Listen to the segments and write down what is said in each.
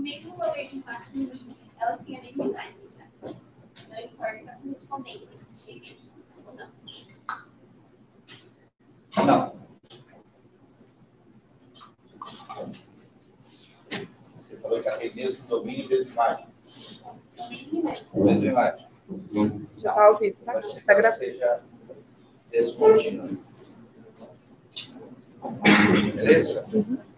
o mesmo valor de mínimo, elas têm a mesma imagem. Tá? Não importa a correspondência, cheguei ou não. Não. Você falou que tem mesmo domínio e mesma imagem. Mesma imagem. Já está ao vivo, tá? Está gravando. Seja descontínuo. Beleza? Uhum.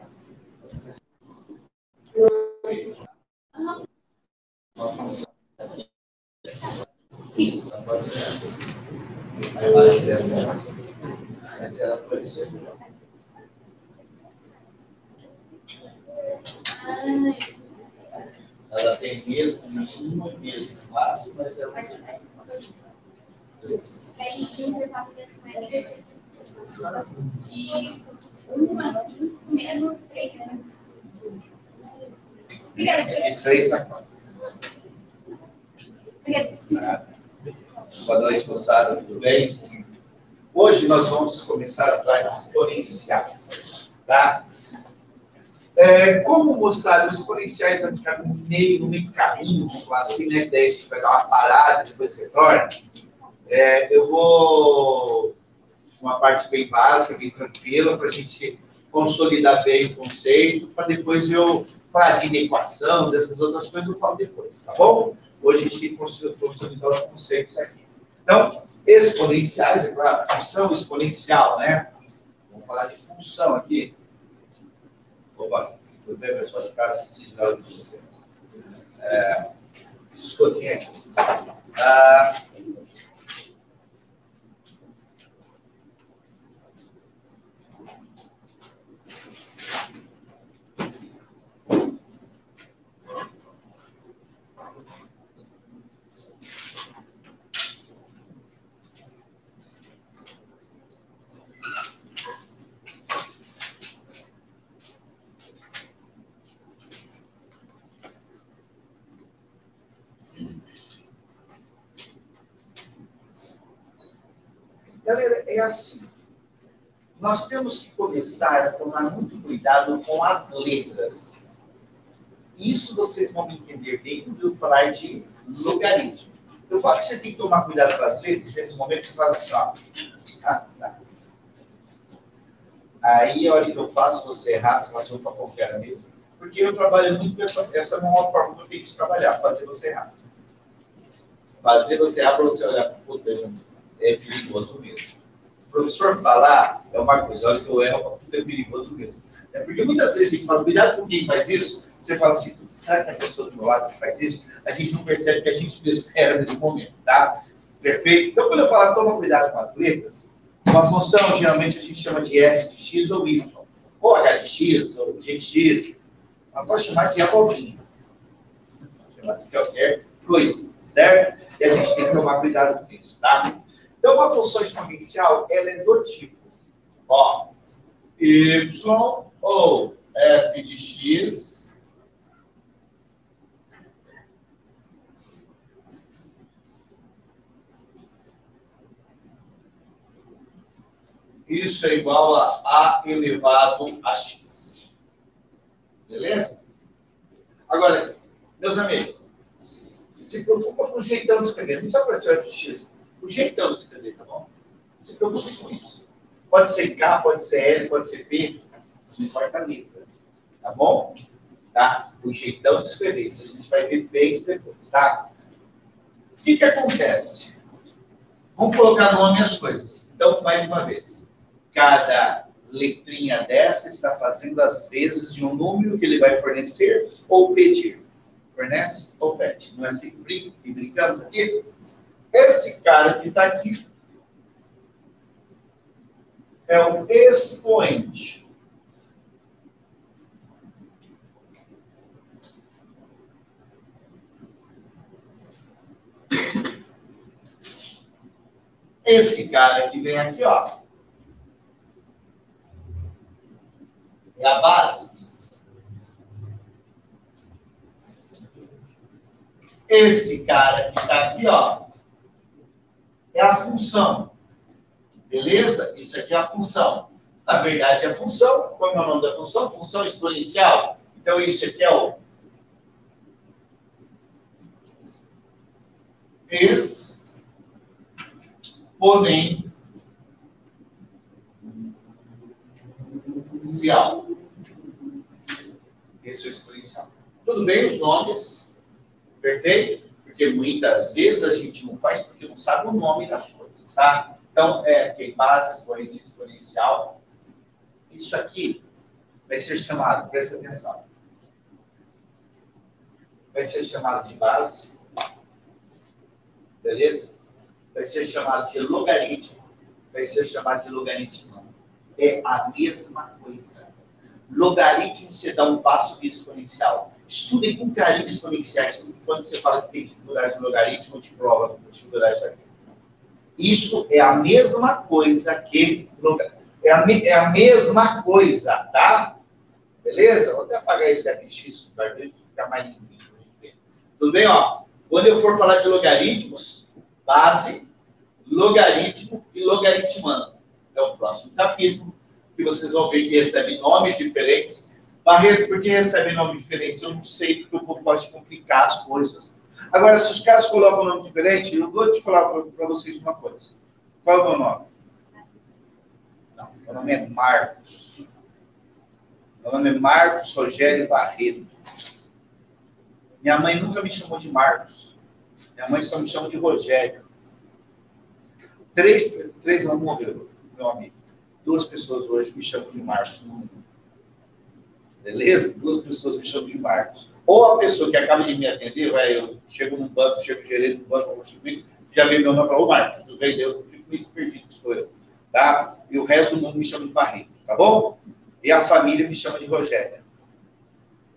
Ela tem mesmo mínimo mesmo máximo, mas intervalo decimal de 1 a 5 menos 3, né? De 3 a 4. Boa noite, moçada, tudo bem? Hoje nós vamos começar a falar de exponenciais, tá? É, como mostrar os exponenciais vai ficar no meio, no meio caminho, assim, né? Daí a gente vai dar uma parada, depois retorna. É, eu vou uma parte bem básica, bem tranquila, para a gente consolidar bem o conceito, para depois eu falar de equação, dessas outras coisas, eu falo depois, tá bom? Hoje a gente tem que os conceitos aqui. Então, exponenciais, é claro, função exponencial, né? Vamos falar de função aqui. Opa, tudo bem, pessoal de casa, esqueci de dar vocês. É, escutem aqui. Ah, Galera, é assim. Nós temos que começar a tomar muito cuidado com as letras. Isso vocês vão entender bem quando eu falar de logaritmo. Eu falo que você tem que tomar cuidado com as letras, nesse momento você faz assim, ó. Aí, a hora que eu faço você errar, você faz para qualquer mesa. Porque eu trabalho muito com essa, essa é uma forma que eu tenho de trabalhar, fazer você errar. Fazer você errar para você olhar para o é perigoso mesmo. O professor falar é uma coisa, olha que eu erro, é perigoso mesmo. É porque muitas vezes a gente fala, cuidado com quem faz isso, você fala assim, será que a pessoa do meu lado que faz isso? A gente não percebe que a gente espera nesse momento, tá? Perfeito? Então, quando eu falo, toma cuidado com as letras, uma função, geralmente a gente chama de f de x ou y, ou h de x, ou g de x, mas pode chamar de abobrinha. Chamar de qualquer coisa, certo? E a gente tem que tomar cuidado com isso, tá? Então, uma função exponencial, ela é do tipo, ó, y ou f de x isso é igual a a elevado a x. Beleza? Agora, meus amigos, se preocupa com o jeitão de escrever. Não precisa aparecer o f de x o jeitão de escrever, tá bom? Não se preocupe com isso. Pode ser K, pode ser L, pode ser P, não importa a letra. Tá bom? Tá? O jeitão de escrever. Isso a gente vai ver bem depois, tá? O que, que acontece? Vamos colocar nome às coisas. Então, mais uma vez. Cada letrinha dessa está fazendo as vezes de um número que ele vai fornecer ou pedir. Fornece ou pede. Não é assim que brincamos aqui? Esse cara que está aqui é um expoente. Esse cara que vem aqui, ó, é a base. Esse cara que está aqui, ó, é a função. Beleza? Isso aqui é a função. Na verdade, é função. Qual é o nome da função? Função exponencial. Então, isso aqui é o exponencial. Esse é o exponencial. Tudo bem os nomes? Perfeito? Porque muitas vezes a gente não faz porque não sabe o nome das coisas, tá? Então, é, tem base, expoente, exponencial. Isso aqui vai ser chamado, presta atenção, vai ser chamado de base, beleza? Vai ser chamado de logaritmo, vai ser chamado de logaritmo. É a mesma coisa. Logaritmo, você dá um passo de exponencial. Estudem com carinho exponenciais, quando você fala que tem dificuldade no logaritmo, de prova com dificuldade aqui. Isso é a mesma coisa que é a, é a mesma coisa, tá? Beleza? Vou até apagar esse FX para ficar mais lindo. Tudo bem? Ó, quando eu for falar de logaritmos, base, logaritmo e logaritmando. É o próximo capítulo, que vocês vão ver que recebe nomes diferentes. Barreto, por que recebe nomes diferentes? Eu não sei, porque o povo gosta de complicar as coisas. Agora, se os caras colocam nome diferente, eu vou te falar para vocês uma coisa. Qual é o meu nome? Não, meu nome é Marcos. Meu nome é Marcos Rogério Barreto. Minha mãe nunca me chamou de Marcos. Minha mãe só me chama de Rogério. Três, três não morreram, meu amigo. Duas pessoas hoje me chamam de Marcos no mundo. Beleza? Duas pessoas me chamam de Marcos. Ou a pessoa que acaba de me atender, vai, eu chego num banco, chego gerente do banco, já vem meu nome e fala, ô Marcos, tudo bem? Eu fico meio perdido, sou eu. Tá? E o resto do mundo me chama de Barreto, tá bom? E a família me chama de Rogério.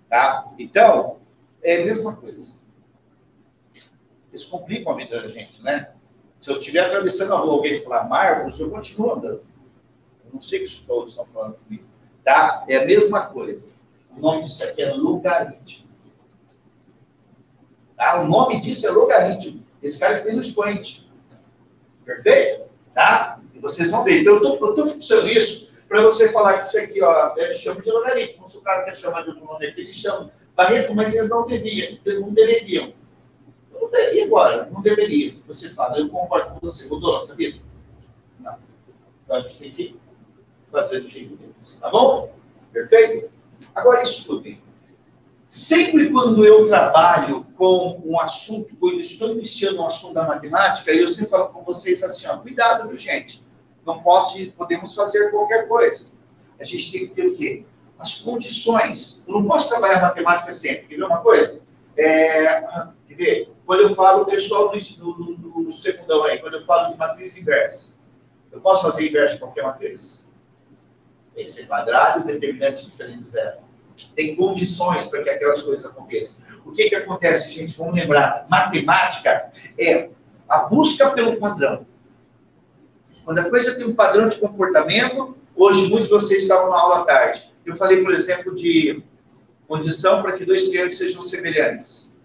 Tá? Então, é a mesma coisa. Eles complicam a vida da gente, né? Se eu estiver atravessando a rua alguém falar Marcos, eu continuo andando. Eu não sei o que todos estão falando comigo. Tá? É a mesma coisa. O nome disso aqui é logaritmo. Tá? O nome disso é logaritmo. Esse cara que tem no expoente. Perfeito? Tá? E vocês vão ver. Então, eu estou fixando isso para você falar que isso aqui, ó, chama de logaritmo. Se o cara quer chamar de outro nome aqui, ele chama. Barreto, mas eles não deviam. Não deveriam. Não deveria agora, não deveria. Você fala, eu concordo com você. Mudou, sabia? Não. Então a gente tem que fazer do jeito deles. Tá bom? Perfeito? Agora estudem. Sempre quando eu trabalho com um assunto, quando estou iniciando um assunto da matemática, eu sempre falo com vocês assim, ó, cuidado, viu, gente? Não posso, podemos fazer qualquer coisa. A gente tem que ter o quê? As condições. Eu não posso trabalhar matemática sempre. Quer ver uma coisa? É, quer ver? Quando eu falo, pessoal do, do, do, aí, quando eu falo de matriz inversa, eu posso fazer inverso de qualquer matriz? Ser quadrado, determinante diferente de zero tem condições para que aquelas coisas aconteçam. O que, que acontece, gente? Vamos lembrar: matemática é a busca pelo padrão. Quando a coisa tem um padrão de comportamento, hoje muitos de vocês estavam na aula à tarde. Eu falei, por exemplo, de condição para que dois triângulos sejam semelhantes.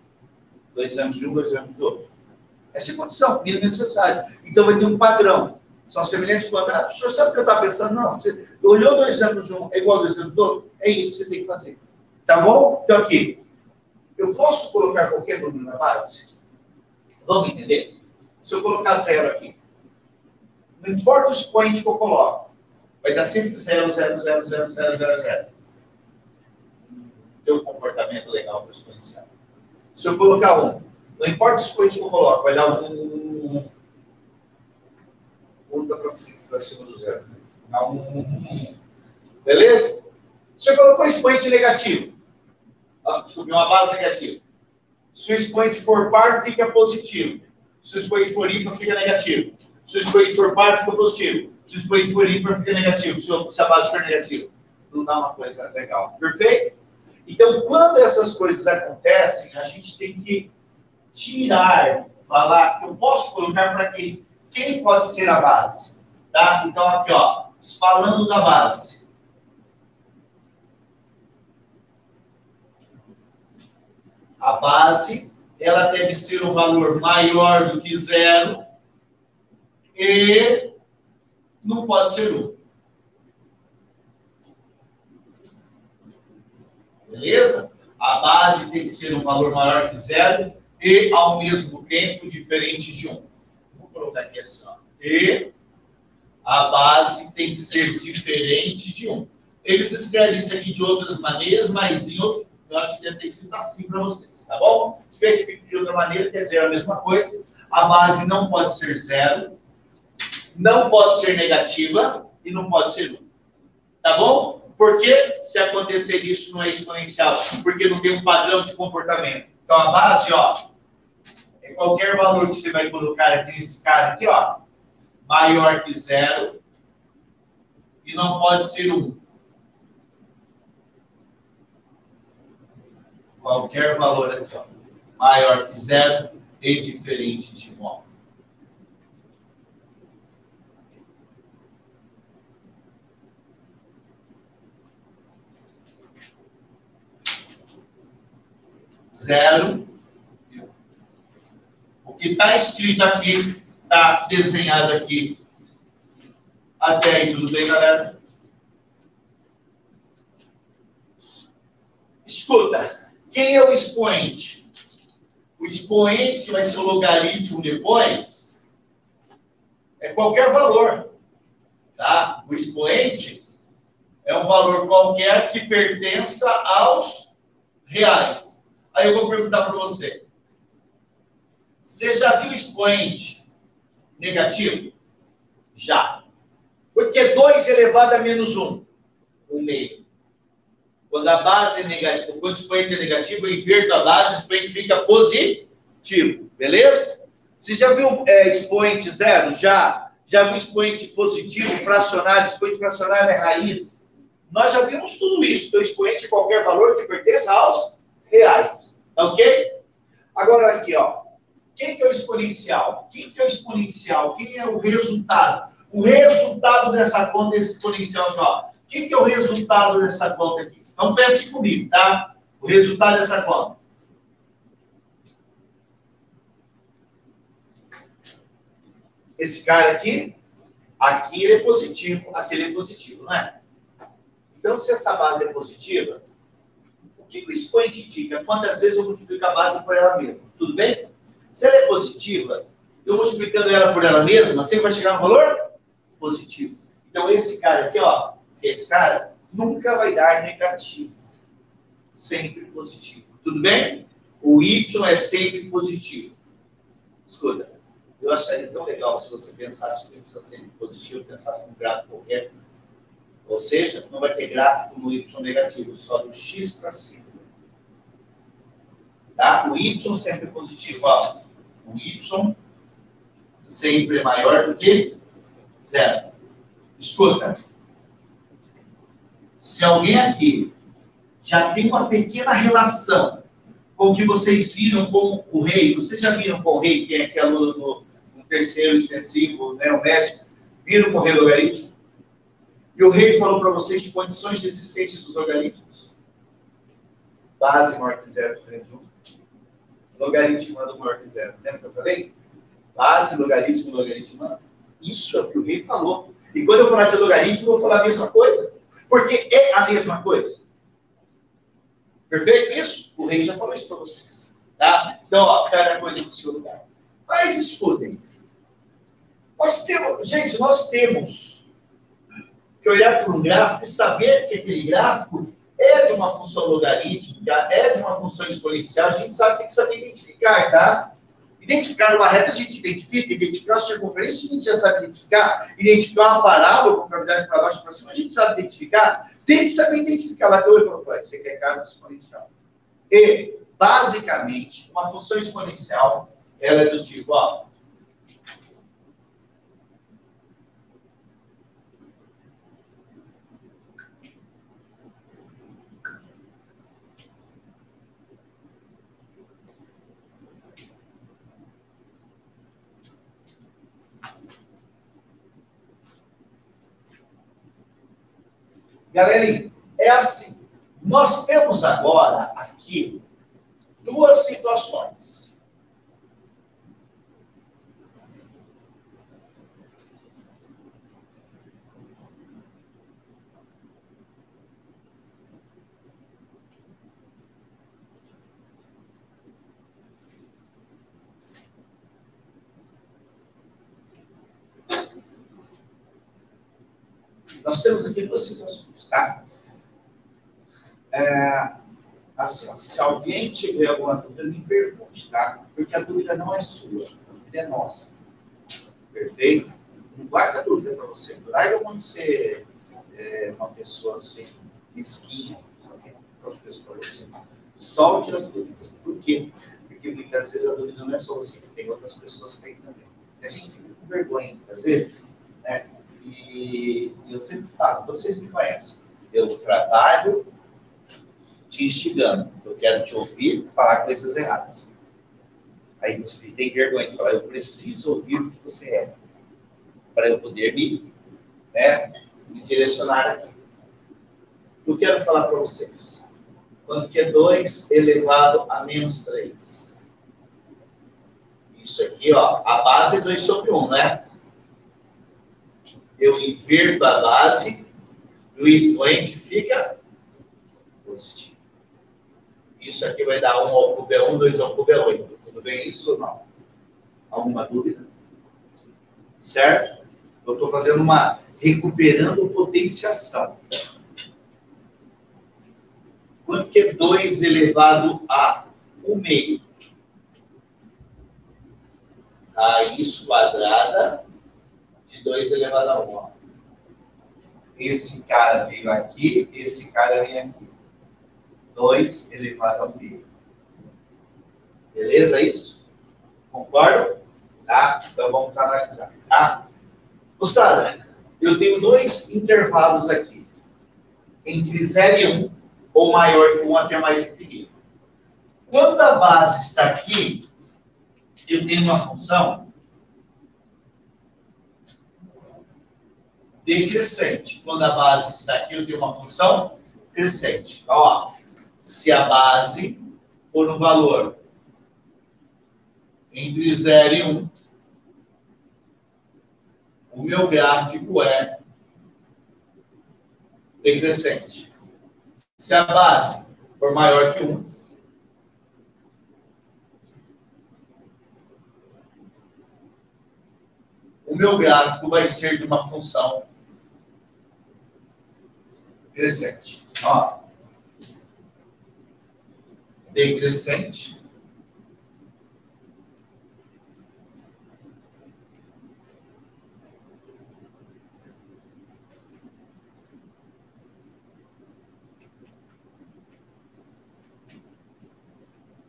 Dois anos de um, dois anos do outro. Essa é condição, mínimo necessário. Então vai ter um padrão. São semelhantes quando. Ah, o senhor sabe o que eu estava pensando? Não, você olhou dois anos um, é igual a dois anos outro? É isso que você tem que fazer. Tá bom? Então aqui. Eu posso colocar qualquer número na base? Vamos entender? Se eu colocar zero aqui, não importa o expoente que eu coloco, vai dar sempre zero, zero, zero, zero, zero, zero, zero. Tem um comportamento legal para exponencial. Se eu colocar um, não importa o expoente que eu coloco, vai dar um, um, um muda para cima do zero. Um, beleza? Você colocou expoente negativo. Ah, uma base negativa. Se o expoente for par, fica positivo. Se o expoente for ímpar, fica negativo. Se o expoente for par, fica positivo. Se o expoente for ímpar, fica negativo. Se a base for negativa. Não dá uma coisa legal. Perfeito? Então, quando essas coisas acontecem, a gente tem que tirar, falar, eu posso colocar para quem quem pode ser a base? Tá? Então, aqui, ó, falando da base. A base, ela deve ser um valor maior do que zero e não pode ser um. Beleza? A base tem que ser um valor maior que zero e ao mesmo tempo diferentes de 1. Vou colocar aqui assim, ó. E a base tem que ser diferente de 1. Eles escrevem isso aqui de outras maneiras, mas em outro, eu acho que deve ter escrito assim para vocês, tá bom? Se tiver escrito de outra maneira, quer dizer a mesma coisa. A base não pode ser zero, não pode ser negativa e não pode ser 1. Tá bom? Porque se acontecer isso não é exponencial, porque não tem um padrão de comportamento. Então a base, ó, é qualquer valor que você vai colocar aqui nesse cara aqui, ó, maior que zero e não pode ser 1. qualquer valor aqui, ó, maior que zero e diferente de 1. Zero. O que está escrito aqui, está desenhado aqui. Até aí, tudo bem, galera? Escuta. Quem é o expoente? O expoente, que vai ser o logaritmo depois, é qualquer valor. Tá? O expoente é um valor qualquer que pertença aos reais. Aí eu vou perguntar para você. Você já viu expoente negativo? Já. Porque 2 elevado a menos 1. Um, 1 meio. Quando a base é negativa, quando o expoente é negativo, eu inverto a base, o expoente fica positivo. Beleza? Você já viu é, expoente zero? Já. Já viu expoente positivo, fracionário? Expoente fracionário é raiz. Nós já vimos tudo isso. Então, expoente é qualquer valor que pertença aos reais. Tá ok? Agora aqui, ó. Quem que é o exponencial? Quem que é o exponencial? Quem é o resultado? O resultado dessa conta exponencial aqui, ó. Quem que é o resultado dessa conta aqui? Então pense comigo, tá? O resultado dessa conta. Esse cara aqui, aqui ele é positivo, aquele é positivo, não é? Então, se essa base é positiva, o que o expoente indica? Quantas vezes eu multiplico a base por ela mesma? Tudo bem? Se ela é positiva, eu multiplicando ela por ela mesma, sempre vai chegar no valor positivo. Então, esse cara aqui, ó, esse cara, nunca vai dar negativo. Sempre positivo. Tudo bem? O Y é sempre positivo. Escuta, eu acharia tão legal se você pensasse que o Y é sempre positivo, pensasse num gráfico qualquer. Ou seja, não vai ter gráfico no Y negativo, só do X para cima. Tá? O Y sempre é positivo. Ó. O Y sempre é maior do que zero. Escuta, se alguém aqui já tem uma pequena relação com o que vocês viram com o rei, vocês já viram com o rei, quem é que é aluno no, no terceiro extensivo, né, o médico, viram com o rei logaritmo? E o rei falou para vocês de condições de existência dos logaritmos. Base maior que zero diferente de 1. Logaritmando maior que zero. Lembra que eu falei? Base, logaritmo, logaritmando. Isso é o que o rei falou. E quando eu falar de logaritmo, eu vou falar a mesma coisa. Porque é a mesma coisa. Perfeito isso? O rei já falou isso para vocês. Tá? Então, ó, cada coisa no seu lugar. Mas escutem. Nós temos, gente, nós temos que olhar para um gráfico e saber que aquele gráfico é de uma função logarítmica, é de uma função exponencial. A gente sabe tem que saber identificar, tá? Identificar uma reta, a gente identifica, identificar a circunferência, a gente já sabe identificar, identificar uma parábola com cavidade para baixo para cima, a gente sabe identificar, tem que saber identificar. Lá eu falo, você quer cargo exponencial. E, basicamente, uma função exponencial, ela é do tipo, ó, Galerinha, é assim. Nós temos agora aqui duas situações. Nós temos aqui duas situações tá? É, assim, ó, se alguém tiver alguma dúvida, me pergunte, tá? Porque a dúvida não é sua, a dúvida é nossa. Perfeito? Não guarda dúvida para você. Larga quando você é uma pessoa assim, mesquinha. Solte as dúvidas. Por quê? Porque muitas vezes a dúvida não é só você que tem, outras pessoas têm também. E a gente fica com vergonha, muitas vezes, né? E, eu sempre falo, vocês me conhecem. Eu trabalho te instigando. Eu quero te ouvir falar coisas erradas. Aí você tem vergonha de falar, eu preciso ouvir o que você é, para eu poder me, né, me direcionar aqui. Eu quero falar para vocês. Quanto que é 2 elevado a menos 3? Isso aqui, ó, a base é 2 sobre 1, né? Eu inverto a base, o expoente fica positivo. Isso aqui vai dar 1 ao cubo é 1, 2 ao cubo é 8. Tudo bem isso ou não? Alguma dúvida? Certo? Eu estou fazendo uma recuperando potenciação. Quanto que é 2 elevado a 1 meio? Raiz quadrada de 2 elevado a 1. Ó. Esse cara veio aqui, esse cara vem aqui. 2 elevado ao meio. Beleza isso? Concordo? Tá? Então vamos analisar, tá? Moçada, eu tenho dois intervalos aqui. Entre 0 e 1, ou maior que 1 até mais infinito. Quando a base está aqui, eu tenho uma função decrescente. Quando a base está aqui, eu tenho uma função crescente. Então, ó, se a base for um valor entre 0 e 1, um, o meu gráfico é decrescente. Se a base for maior que 1, um, o meu gráfico vai ser de uma função crescente. Ó, decrescente.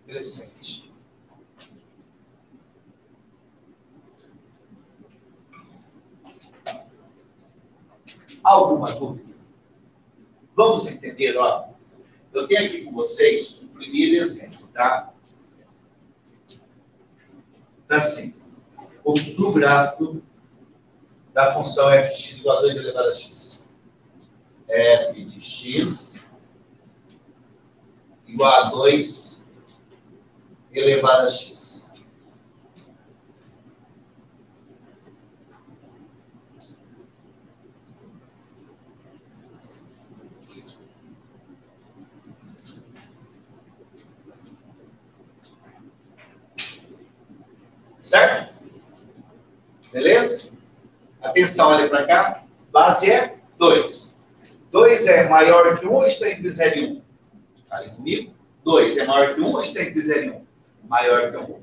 Crescente. Alguma dúvida? Vamos entender, ó. Eu tenho aqui com vocês primeiro exemplo, tá? Tá assim. Construa o gráfico da função fx igual a 2 elevado a x. f de x igual a 2 elevado a x. Certo? Beleza? Atenção, olha para cá. Base é 2. 2 é maior que 1 um, ou está entre 0 e 1? Um? Fale comigo. 2 é maior que 1 um, ou está entre 0 e 1? Um? Maior que 1. Um.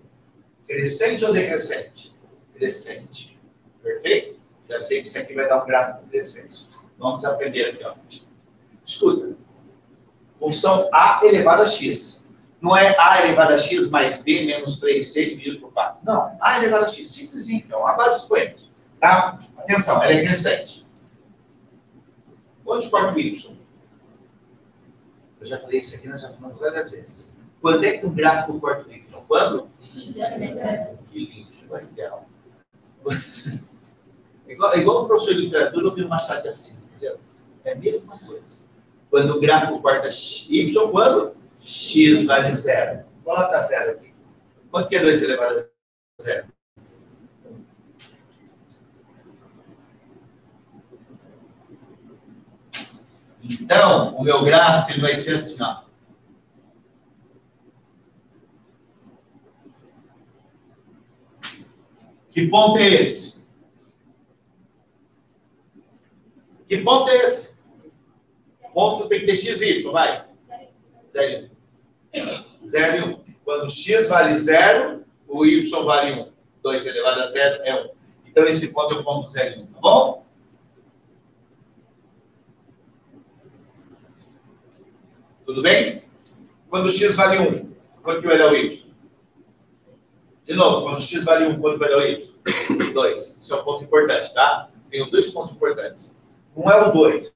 Crescente ou decrescente? Crescente. Perfeito? Já sei que isso aqui vai dar um gráfico crescente. Vamos aprender aqui. Ó. Escuta. Função A elevado a x não é A elevado a x mais B menos 3C dividido por 4. Não, A elevado a x, simplesinho. Então, a base dos coetos. Tá? Atenção, ela é crescente. Quantos corta o Y? Eu já falei isso aqui, nós já falamos várias vezes. Quando é que um gráfico corta o Y? Quando? Que lindo, chegou ideal. igual, igual o professor de literatura, eu vi uma chave assim, entendeu? É a mesma coisa. Quando o gráfico corta Y, quando? x vale zero. Coloca zero aqui. Quanto que é 2 elevado a zero? Então, o meu gráfico ele vai ser assim, ó. Que ponto é esse? Que ponto é esse? Ponto tem que ter x e y, vai. 0 e 1. 0 e 1. Quando x vale 0, o y vale 1. 2 elevado a 0 é 1. Então, esse ponto é o ponto 0 e 1, tá bom? Tudo bem? Quando x vale 1, quanto que vai dar o y? De novo, quando x vale 1, quanto vai dar o y? 2. Isso é um ponto importante, tá? Tenho dois pontos importantes. Um é o 2.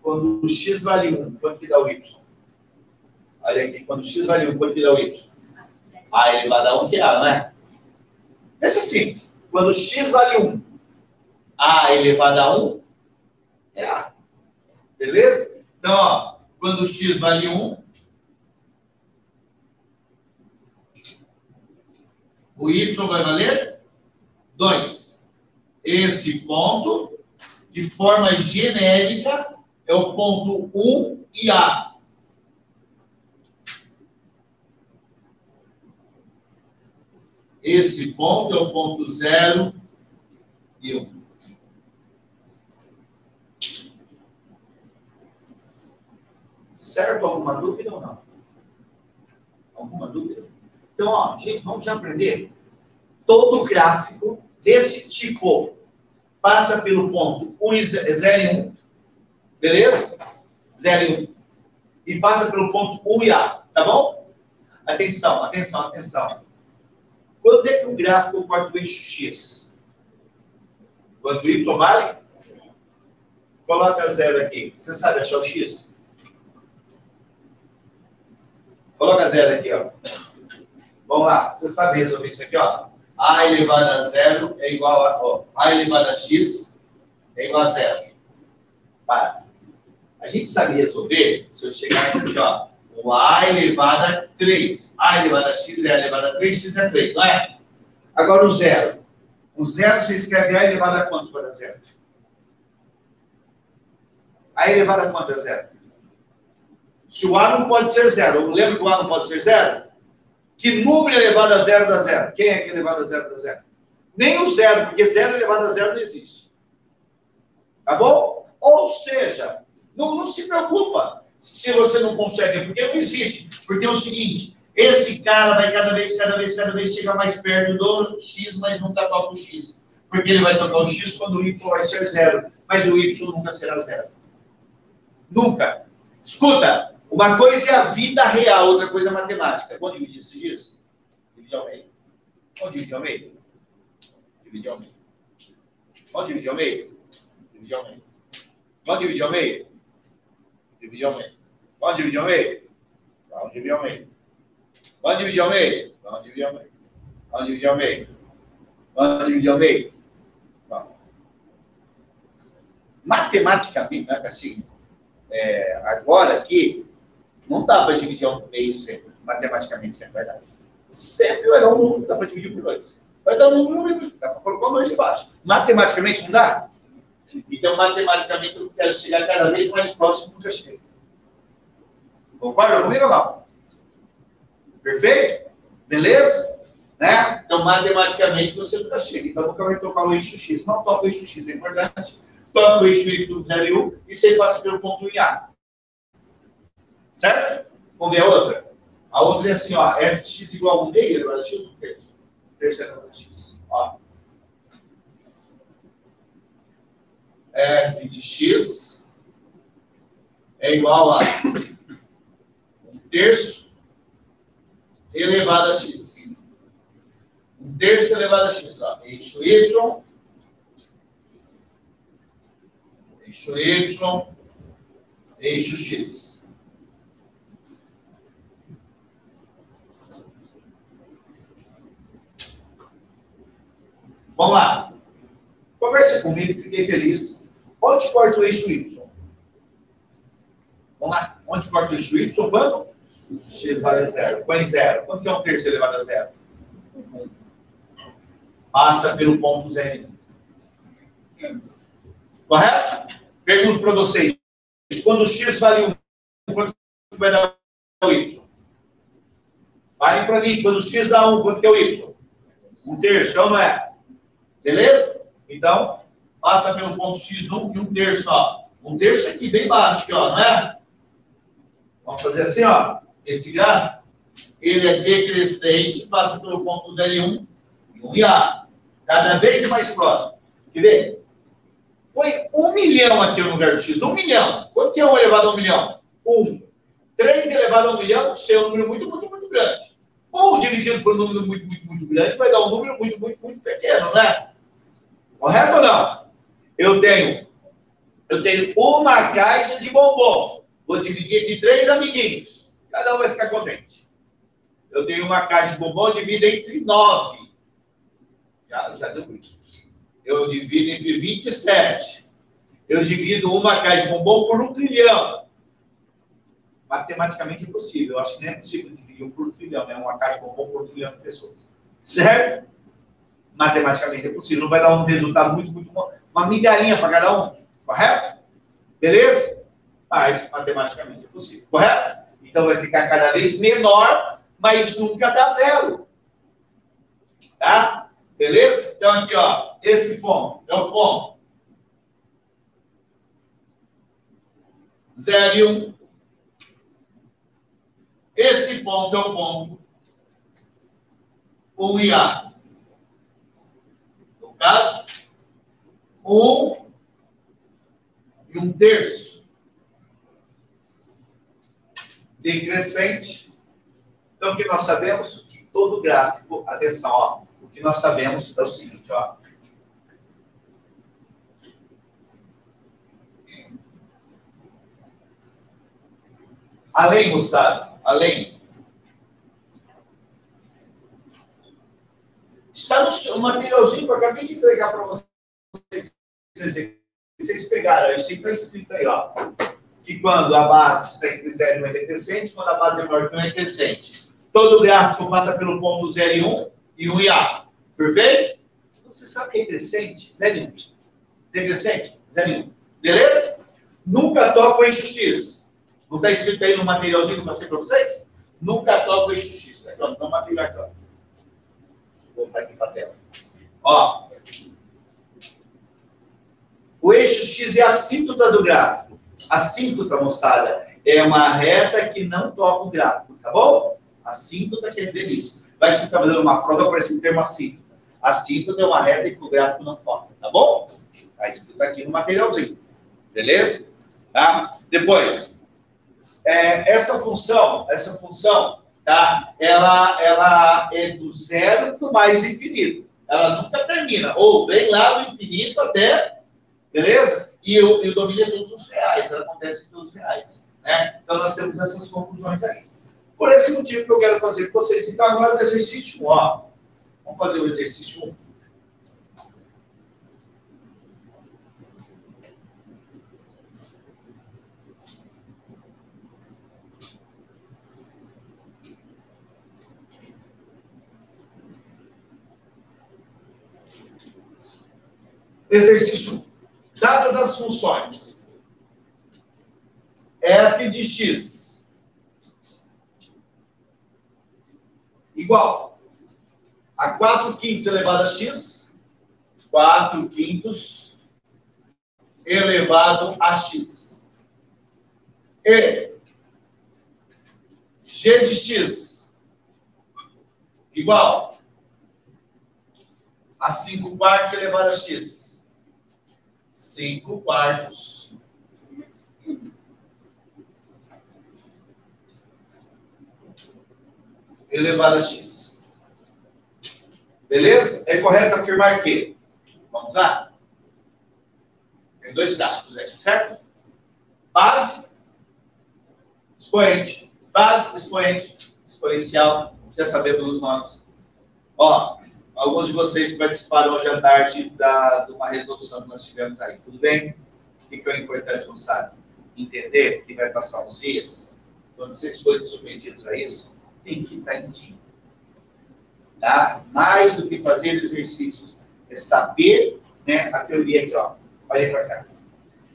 Quando x vale 1, quanto que dá o y? Olha aqui, quando x vale 1, quanto que dá o y? A elevado a 1 que é A, não é? Pensa simples. Quando x vale 1, A elevado a 1 é A. Beleza? Então, ó, quando x vale 1, o y vai valer 2. Esse ponto, de forma genérica, é o ponto 1 e A. Esse ponto é o ponto 0 e 1. Certo? Alguma dúvida ou não? Alguma dúvida? Então, ó, gente, vamos já aprender. Todo gráfico desse tipo passa pelo ponto 1 e 0 e 1. Beleza? 0 e 1. E passa pelo ponto 1 e A. Tá bom? Atenção, atenção, atenção. Quando é que o gráfico corta o eixo X? Quando o Y vale? Coloca zero aqui. Você sabe achar o X? Coloca zero aqui, ó. Vamos lá. Você sabe resolver isso aqui, ó. A elevado a zero é igual a... Ó, a elevado a X é igual a zero. Para. A gente sabe resolver se eu chegasse aqui, ó. O A elevado a 3. A elevado a X é A elevado a 3, X é 3, não é? Agora o zero. O zero você escreve A elevado a quanto para zero? A elevado a quanto é zero? Se o A não pode ser zero, lembra que o A não pode ser zero? Que número elevado a zero dá zero? Quem é que elevado a zero dá zero? Nem o zero, porque zero elevado a zero não existe. Tá bom? Ou seja, não, não se preocupa se você não consegue, porque não existe. Porque é o seguinte, esse cara vai cada vez, cada vez, cada vez chegar mais perto do X, mas nunca toca o X. Porque ele vai tocar o X quando o Y vai ser zero. Mas o Y nunca será zero. Nunca. Escuta, uma coisa é a vida real, outra coisa é a matemática. Vamos dividir esses dias? Dividir ao meio. Vamos dividir ao meio? Dividir ao meio. Vamos dividir ao meio? Dividir ao meio. Vamos dividir ao meio? Dividir ao meio. Vamos dividir ao meio? Vamos dividir ao meio. Vamos dividir ao meio? Vamos dividir ao meio. Vamos dividir ao meio. Vamos dividir ao meio. Vamos. Matematicamente, né, assim, é, agora aqui, não dá para dividir ao meio sempre. Matematicamente sempre vai dar. Sempre vai dar um número, dá para dividir por dois. Vai dar um número, dá para colocar um dois embaixo. Matematicamente não dá? Então, matematicamente, eu quero chegar cada vez mais próximo do que eu chego. Concorda comigo ou não? Perfeito? Beleza? Né? Então, matematicamente, você nunca chega. Então, nunca vai tocar o eixo X. Não toca o eixo X, é importante. Toca o eixo Y 0 e 1 e você passa pelo ponto em A. Certo? Vamos ver a outra. A outra é assim, ó. f de x igual a 1 meio elevado a x, um terço. Terço elevado a x. Ó. f de x é igual a 1 terço elevado a x. 1 terço elevado a x. Ó. Eixo y. Eixo y. Eixo x. Vamos lá. Converse comigo, fiquei feliz. Onde corta o eixo Y? Vamos lá. Onde corta o eixo Y? Quando? X vale zero. Põe zero. Quanto que é um terço elevado a zero? Passa pelo ponto zero. Correto? Pergunto para vocês. Quando X vale 1, quanto vai dar o Y? Falem para mim. Quando X dá 1, quanto que é o Y? Um terço, ou não é? Beleza? Então, passa pelo ponto X1 e um terço, ó. Um terço aqui, bem baixo aqui, ó, não é? Vamos fazer assim, ó. Esse gráfico, ele é decrescente, passa pelo ponto 0 e 1 e 1 A. Cada vez mais próximo. Quer ver? Foi um milhão aqui no lugar do X. Um milhão. Quanto que é 1 elevado a 1 milhão? 1. 3 elevado a 1 milhão, isso é um número muito, muito, muito grande. 1 dividido por um número muito, muito, muito grande vai dar um número muito, muito, muito pequeno, né? Correto ou não? Eu tenho, eu tenho uma caixa de bombom. Vou dividir entre três amiguinhos. Cada um vai ficar contente. Eu tenho uma caixa de bombom, divido entre nove. Já, já deu muito. Eu divido entre 27. Eu divido uma caixa de bombom por um trilhão. Matematicamente impossível. Eu acho que não é possível dividir um por trilhão, né? Uma caixa de bombom por um trilhão de pessoas. Certo? Matematicamente é possível. Não vai dar um resultado muito, muito bom. Uma migalhinha para cada um. Correto? Beleza? Mas matematicamente é possível. Correto? Então vai ficar cada vez menor, mas nunca dá zero. Tá? Beleza? Então aqui, ó, esse ponto é o ponto 0 e 1. Um. Esse ponto é o ponto 1 um e A. Caso, 1 um e um terço decrescente. Então, o que nós sabemos? Que todo gráfico, atenção, ó, o que nós sabemos é o seguinte, ó. Além, moçada, além. Está no materialzinho que eu acabei de entregar para vocês. Vocês pegaram, isso está escrito aí, ó que quando a base está entre 0 e 1 é decrescente, quando a base é maior que 1 é crescente. Todo gráfico passa pelo ponto 0 e 1 e 1 e A. Perfeito? Então, você sabe que é crescente? 0 e 1. Decrescente? 0 e 1. Beleza? Nunca toca o eixo X. Não está escrito aí no materialzinho que eu passei para vocês? Nunca toca o eixo X. Aqui, ó, no material aqui, ó. Voltar aqui para a tela. Ó. O eixo X é a assíntota do gráfico. Assíntota, moçada, é uma reta que não toca o gráfico, tá bom? Assíntota quer dizer isso. Vai que você está fazendo uma prova, aparece o termo assíntota. Assíntota é uma reta que o gráfico não toca, tá bom? Está escrito aqui no materialzinho. Beleza? Tá? Depois, é, essa função, essa função, tá? Ela, ela é do zero para o mais infinito. Ela nunca termina. Ou vem lá do infinito até, beleza? e eu, eu domino todos os reais, ela acontece em todos os reais. Né? Então, nós temos essas conclusões aí. Por esse motivo que eu quero fazer com vocês. Então, agora o exercício 1. Ó. Vamos fazer o exercício 1. Exercício. Dadas as funções. F de x. Igual. A 4 quintos elevado a x, 4 quintos elevado a x. E. G de x. Igual. A 5 quartos elevado a x cinco quartos. Elevado a x. Beleza? É correto afirmar que. Vamos lá? Tem dois gráficos aqui, certo? Base, expoente. Base, expoente, exponencial. Já sabemos os nomes. Ó, Alguns de vocês participaram hoje à tarde da, de uma resolução que nós tivemos aí. Tudo bem? O que, é importante, sabe? Entender que vai passar os dias. Quando vocês forem submetidos a isso, tem que estar em dia. Tá? Mais do que fazer exercícios, é saber né, a teoria aqui, ó. Olha para cá.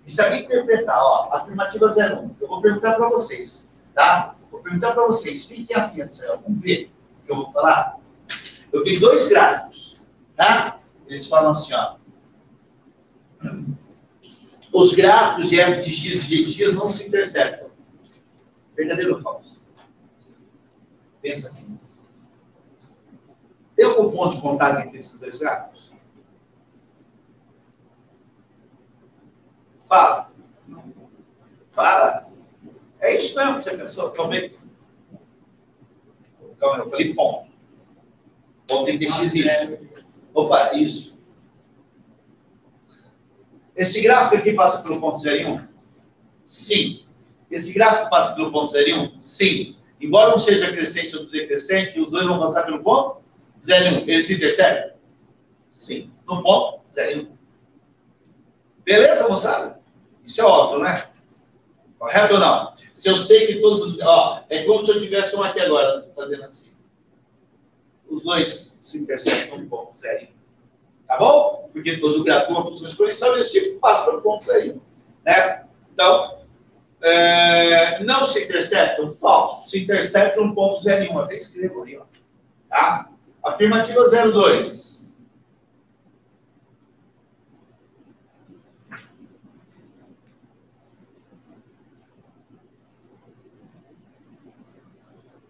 E saber interpretar, ó, afirmativa 01. Eu vou perguntar para vocês, tá? Vou perguntar para vocês, fiquem atentos, ó, vamos ver o que eu vou falar. Eu tenho dois gráficos, tá? Eles falam assim, ó. os gráficos de f de x e g de x não se interceptam. Verdadeiro ou falso? Pensa aqui. Tem algum ponto de contato entre esses dois gráficos? Fala. Fala. É isso mesmo que você pensou, talvez. Calma, eu falei ponto. Ponto entre x e y. Opa, isso. Esse gráfico aqui passa pelo ponto 0 e 1? Sim. Esse gráfico passa pelo ponto 0 e 1? Sim. Embora um seja crescente e outro decrescente, os dois vão passar pelo ponto 0 e 1. Eles se interceptam? Sim. No ponto 0 e 1. Beleza, moçada? Isso é óbvio, né? Correto ou não? Se eu sei que todos os. Ó, é como se eu tivesse um aqui agora, fazendo assim. Os dois se interceptam no ponto 0 e 1. Tá bom? Porque todo gráfico é uma função exponencial desse tipo passa pelo ponto 0 e 1. Né? Então, é, não se interceptam? Falso. Se interceptam no ponto 0 e 1. Até escrevo ali, ó. Tá? Afirmativa 02.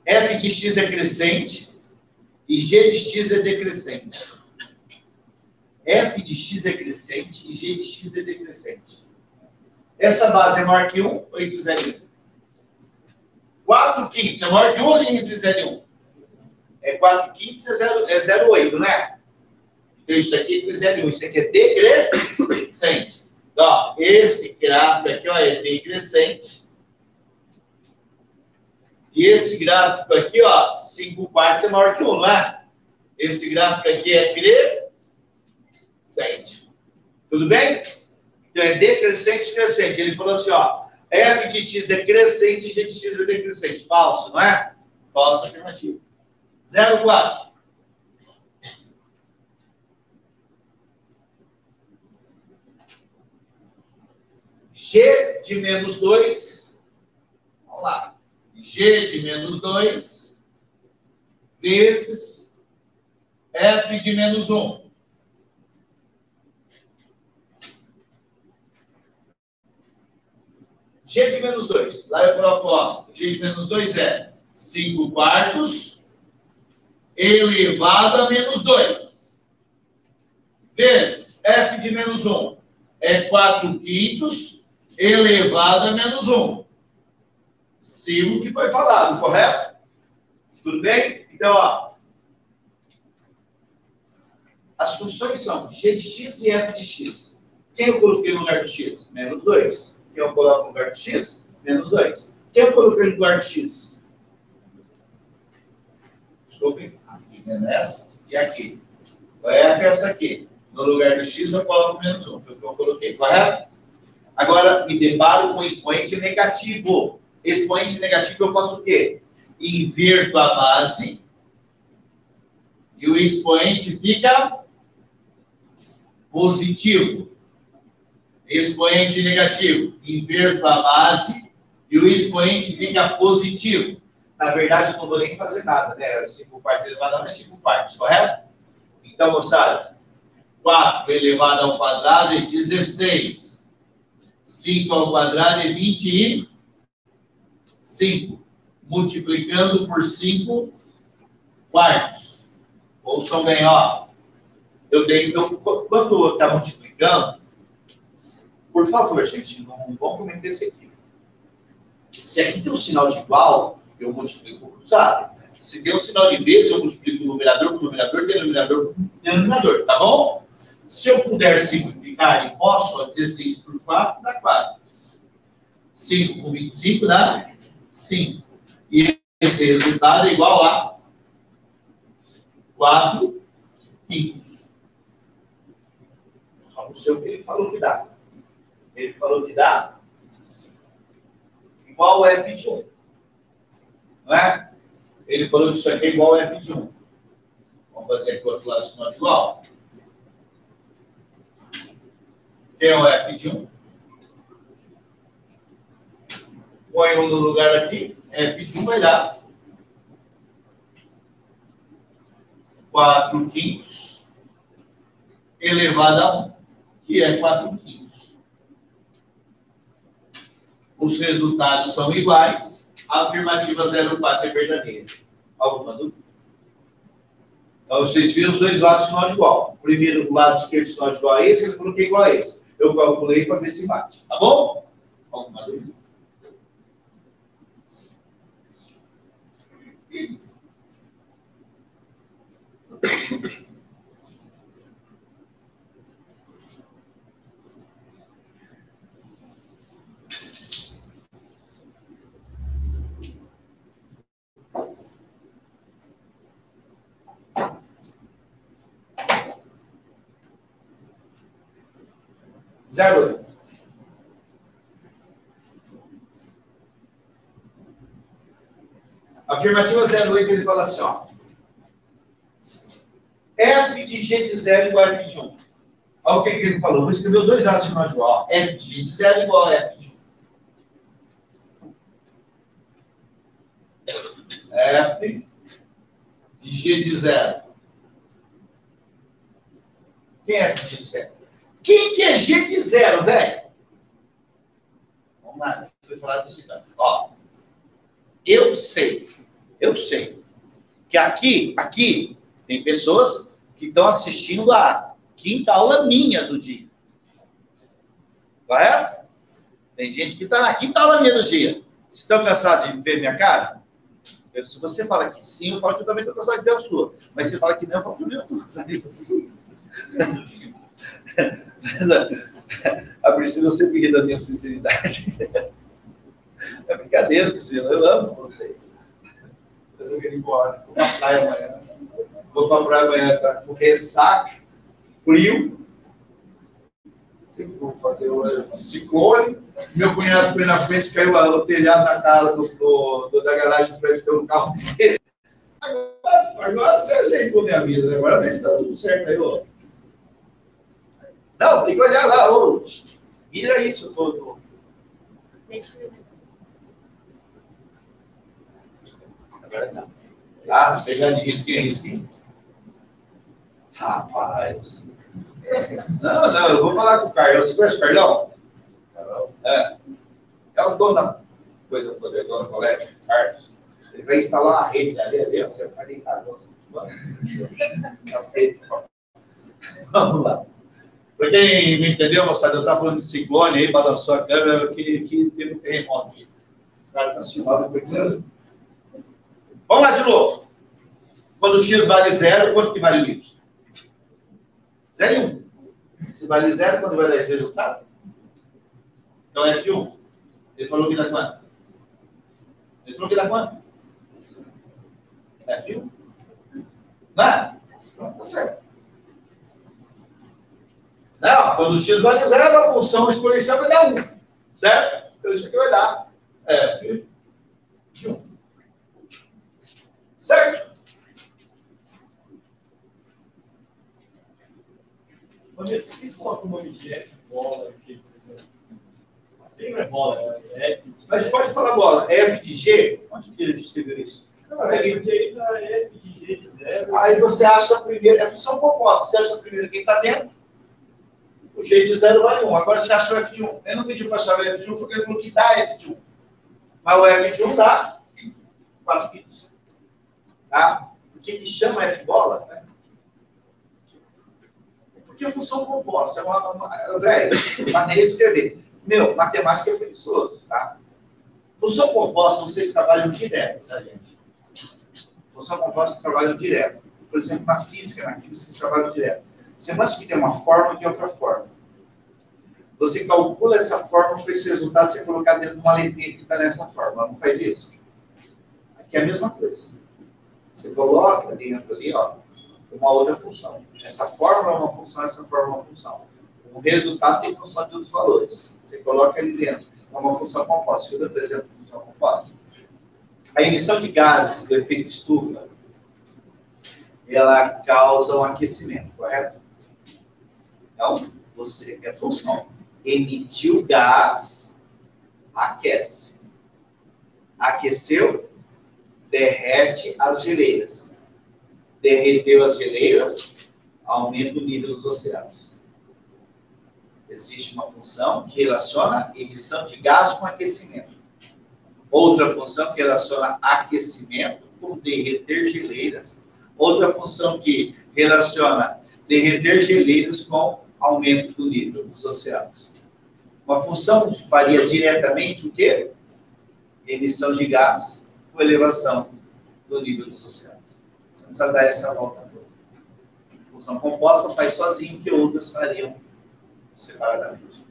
f de x é crescente e g de x é decrescente. f de x é crescente e g de x é decrescente. Essa base é maior que 1 ou entre 0 e 1? 4 quintos é maior que 1 ou entre 0 e 1? É 4 quintos é 0,8, é né? Então isso aqui é entre 0 e 1. Isso aqui é decrescente. Então, esse gráfico aqui ó, é decrescente. E esse gráfico aqui, ó, 5 quartos é maior que 1, não é? Esse gráfico aqui é crescente. Tudo bem? Então é decrescente crescente. Ele falou assim, ó, f de x é crescente g de x é decrescente. Falso, não é? Falso afirmativo. 0,4. G de menos 2. G de menos 2 vezes f de menos 1. g de menos 2. Lá eu coloco, ó, g de menos 2 é 5 quartos elevado a menos 2. Vezes f de menos 1 é 4 quintos elevado a menos 1 sigo o que foi falado, correto? Tudo bem? Então, ó, as funções são g de x e f de x. Quem eu coloquei no lugar de x? Menos 2. Quem eu coloco no lugar de x? Menos 2. Quem eu coloquei no lugar de x? Desculpe, aqui, menos essa e aqui. Vai até essa aqui. No lugar de x eu coloco menos 1. Foi o que eu coloquei, correto? Agora, me deparo com expoente negativo expoente negativo, eu faço o quê? Inverto a base e o expoente fica positivo. Expoente negativo, inverto a base e o expoente fica positivo. Na verdade, não vou nem fazer nada, né? 5 partes elevado a mais 5 partes, correto? Então, moçada, 4 elevado ao quadrado é 16. 5 ao quadrado é 20 5, multiplicando por 5 quartos. Ouçam bem, ó. Eu tenho, eu, quando está multiplicando, por favor, gente, não vamos cometer esse aqui. Se aqui tem um sinal de igual, eu multiplico cruzado. Se tem um sinal de vezes, eu multiplico o numerador o numerador, denominador com denominador, tá bom? Se eu puder simplificar e posso, ó, 16 por 4 dá 4. 5 com 25 dá 5. E esse resultado é igual a 4 quintos. Só não sei o que ele falou que dá. Ele falou que dá igual a F de 1. Não é? Ele falou que isso aqui é igual a F de 1. Vamos fazer aqui o outro lado de nota igual. Quem é o F de 1? Põe um no lugar aqui, f de 1 vai dar 4 quintos elevado a 1. que é 4 quilos. Os resultados são iguais. A afirmativa 04 é verdadeira. Alguma dúvida? Então, vocês viram os dois lados sinal de igual. Primeiro, lado esquerdo sinal de igual a esse, falou que é igual a esse. Eu calculei para ver se bate. Tá bom? Alguma dúvida? Zero. Afirmativa 08, ele fala assim, ó. F de G de 0 igual a F de 1. Olha o que, que ele falou. Vou escrever os dois lados de nós igual. F de G de 0 igual a F de 1. F de G de 0. Quem é F de G de 0? Quem que é G de 0, velho? Vamos lá, foi falar desse cara. Ó, eu sei, eu sei que aqui, aqui, tem pessoas que estão assistindo a quinta aula minha do dia. Correto? Tem gente que está na quinta aula minha do dia. Vocês estão cansados de ver minha cara? Eu, se você fala que sim, eu falo que eu também estou cansado de ver a sua. Mas se fala que não, eu falo que eu estou cansado de ver a a Priscila sempre ri da minha sinceridade. É brincadeira, Priscila. Eu amo vocês. Mas eu quero ir embora. Vou praia amanhã. Vou pra praia amanhã, tá? Com ressaca, frio. Vou fazer o ciclone. Meu cunhado foi na frente, caiu o telhado da casa do, do, do da garagem frente pelo carro dele. Agora, você ajeitou minha vida, né? Agora vê se tá tudo certo aí, ó. Não, tem que olhar lá, ô. Mira isso todo. Deixa eu ver. Agora não. Ah, de risquinho, risquinho. Rapaz. Não, não, eu vou falar com o Carlão. Você conhece o Carlão? Carlão? É. É o dono da coisa toda, é o colégio, Carlos. Ele vai instalar a rede dali ali, ó. Você vai ficar. As redes. Vamos lá. Pra quem me entendeu, moçada, eu estava falando de ciclone aí, balançou a câmera, que, que teve um terremoto aqui. O cara está filmado foi Vamos lá de novo. Quando o x vale zero, quanto que vale y? Zero e um. Se vale zero, quando vai dar esse resultado? Então, é F1. Ele falou que dá quanto? Ele falou que dá quanto? F1. Né? Pronto, tá certo. Não, quando x vale zero, a função exponencial vai dar 1. Um, certo? Então isso aqui vai dar F1. Certo? Onde se coloca um objeto, bola, aqui, sempre é bola, é F. Mas pode falar bola, F de G? Onde que ele escreveu isso? Não, é porque aí tá F de G de zero. Aí você acha primeiro, é função composta, você acha primeiro quem está dentro, o G de 0 vale 1. Agora você achou F de 1. Ele não pediu para achar o F de 1 porque ele falou que dá F de 1. Mas o F de 1 dá 4 quilos. Tá? Por que, que chama F bola? Porque é função composta. É uma, uma, velho, maneira de escrever. Meu, matemática é preguiçoso, tá? Função composta, vocês trabalham direto, tá, gente? Função composta, vocês trabalham direto. Por exemplo, na física, na química, vocês trabalham direto. Você mostra que tem uma forma tem outra forma. Você calcula essa forma para esse resultado você colocar dentro de uma letrinha que está nessa forma. Não faz isso? Aqui é a mesma coisa. Você coloca dentro ali, ó, uma outra função. Essa forma é uma função, essa forma é uma função. O resultado tem função de outros valores. Você coloca ali dentro. É uma função composta. Eu apresento função composta. A emissão de gases do efeito estufa, ela causa um aquecimento, correto? Então, você é função. Emitiu gás, aquece. Aqueceu, derrete as geleiras. Derreteu as geleiras, aumenta o nível dos oceanos. Existe uma função que relaciona emissão de gás com aquecimento. Outra função que relaciona aquecimento com derreter geleiras. Outra função que relaciona derreter geleiras com aumento do nível dos oceanos. Uma função que faria diretamente o quê? Emissão de gás com elevação do nível dos oceanos. Precisa dar essa volta. Função composta faz sozinho, que outras fariam separadamente.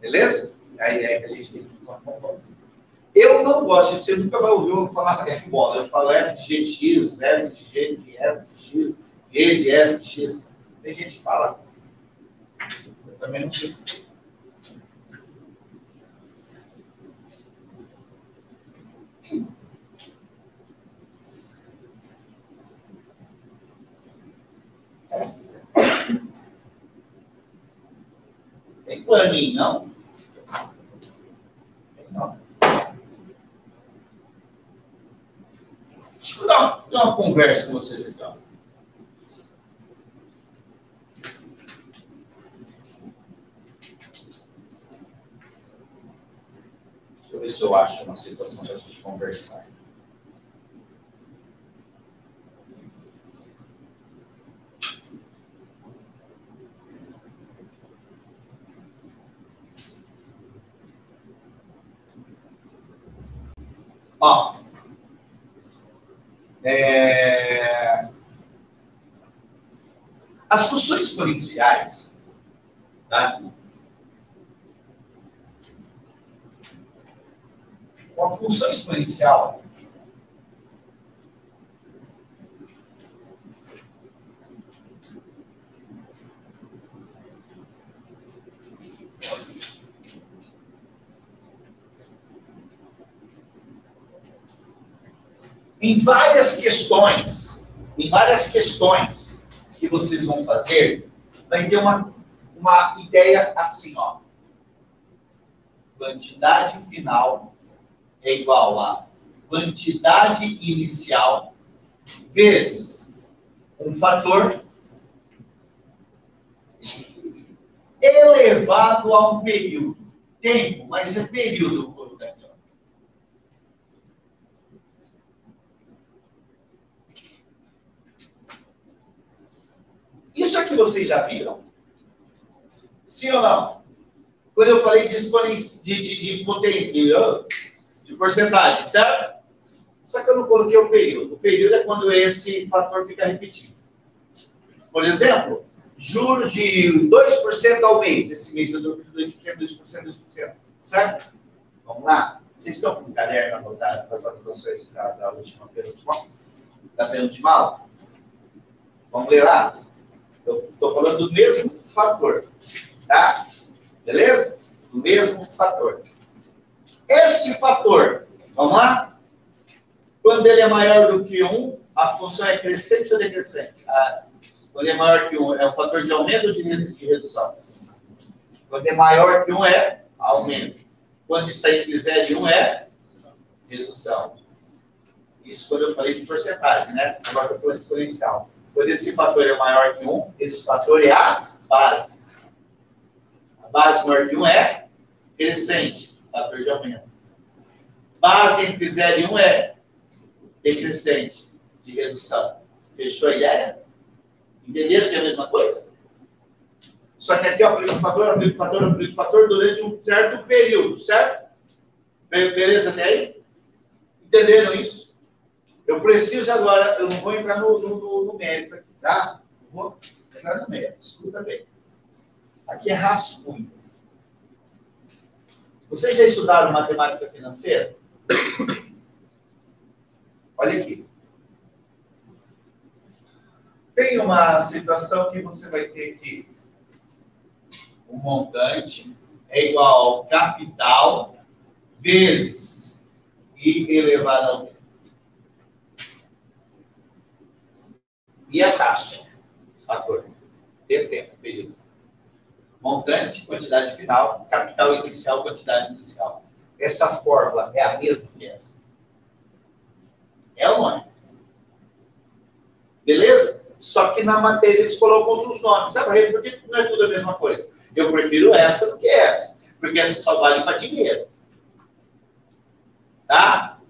Beleza? A ideia é que a gente tem que função composta. Eu não gosto, você nunca vai ouvir eu falar F bola. Eu falo F de GX, F de G, de F de X, G de F de X. Tem gente que fala. Eu também não sei. Tem planinho, não? Tem não. Deixa eu dar uma, uma conversa com vocês então. Deixa eu ver se eu acho uma situação para a gente conversar. Ó, é, as funções exponenciais, tá? Uma função exponencial em várias questões, em várias questões que vocês vão fazer, vai ter uma, uma ideia assim, ó. Quantidade final é igual a quantidade inicial vezes um fator elevado a um período. Tempo, mas é período, Isso é que vocês já viram? Sim ou não? Quando eu falei de, de, de, de, de porcentagem, certo? Só que eu não coloquei o período. O período é quando esse fator fica repetido. Por exemplo, juro de 2% ao mês. Esse mês eu dou 2%, 2%, 2%. Certo? Vamos lá? Vocês estão com o caderno anotado com as anotações da, da última penúltima? Da penúltima aula? Vamos ler lá? Eu estou falando do mesmo fator. Tá? Beleza? Do mesmo fator. Este fator, vamos lá? Quando ele é maior do que 1, a função é crescente ou decrescente? Ah, quando é maior que 1, é um fator de aumento ou de redução? Quando é maior que 1, é aumento. Quando está entre 0 e 1, é redução. Isso quando eu falei de porcentagem, né? Agora eu estou falando exponencial. Quando esse fator é maior que 1, esse fator é a base. A base maior que 1 é crescente, fator de aumento. Base entre 0 e 1 é decrescente, de redução. Fechou a ideia? Entenderam que é a mesma coisa? Só que aqui, aplica o fator, aplica o fator, aplica o fator durante um certo período, certo? Beleza até aí? Entenderam isso? Eu preciso agora, eu não vou entrar no, no, no mérito aqui, tá? Vou entrar no mérito, escuta bem. Aqui é rascunho. Vocês já estudaram matemática financeira? Olha aqui. Tem uma situação que você vai ter que o montante é igual ao capital vezes i elevado ao E a taxa? Fator. De tempo, período. Montante, quantidade final, capital inicial, quantidade inicial. Essa fórmula é a mesma que essa? É ou não é? Beleza? Só que na matéria eles colocam outros nomes. Sabe por que não é tudo a mesma coisa? Eu prefiro essa do que essa, porque essa só vale para dinheiro. Tá?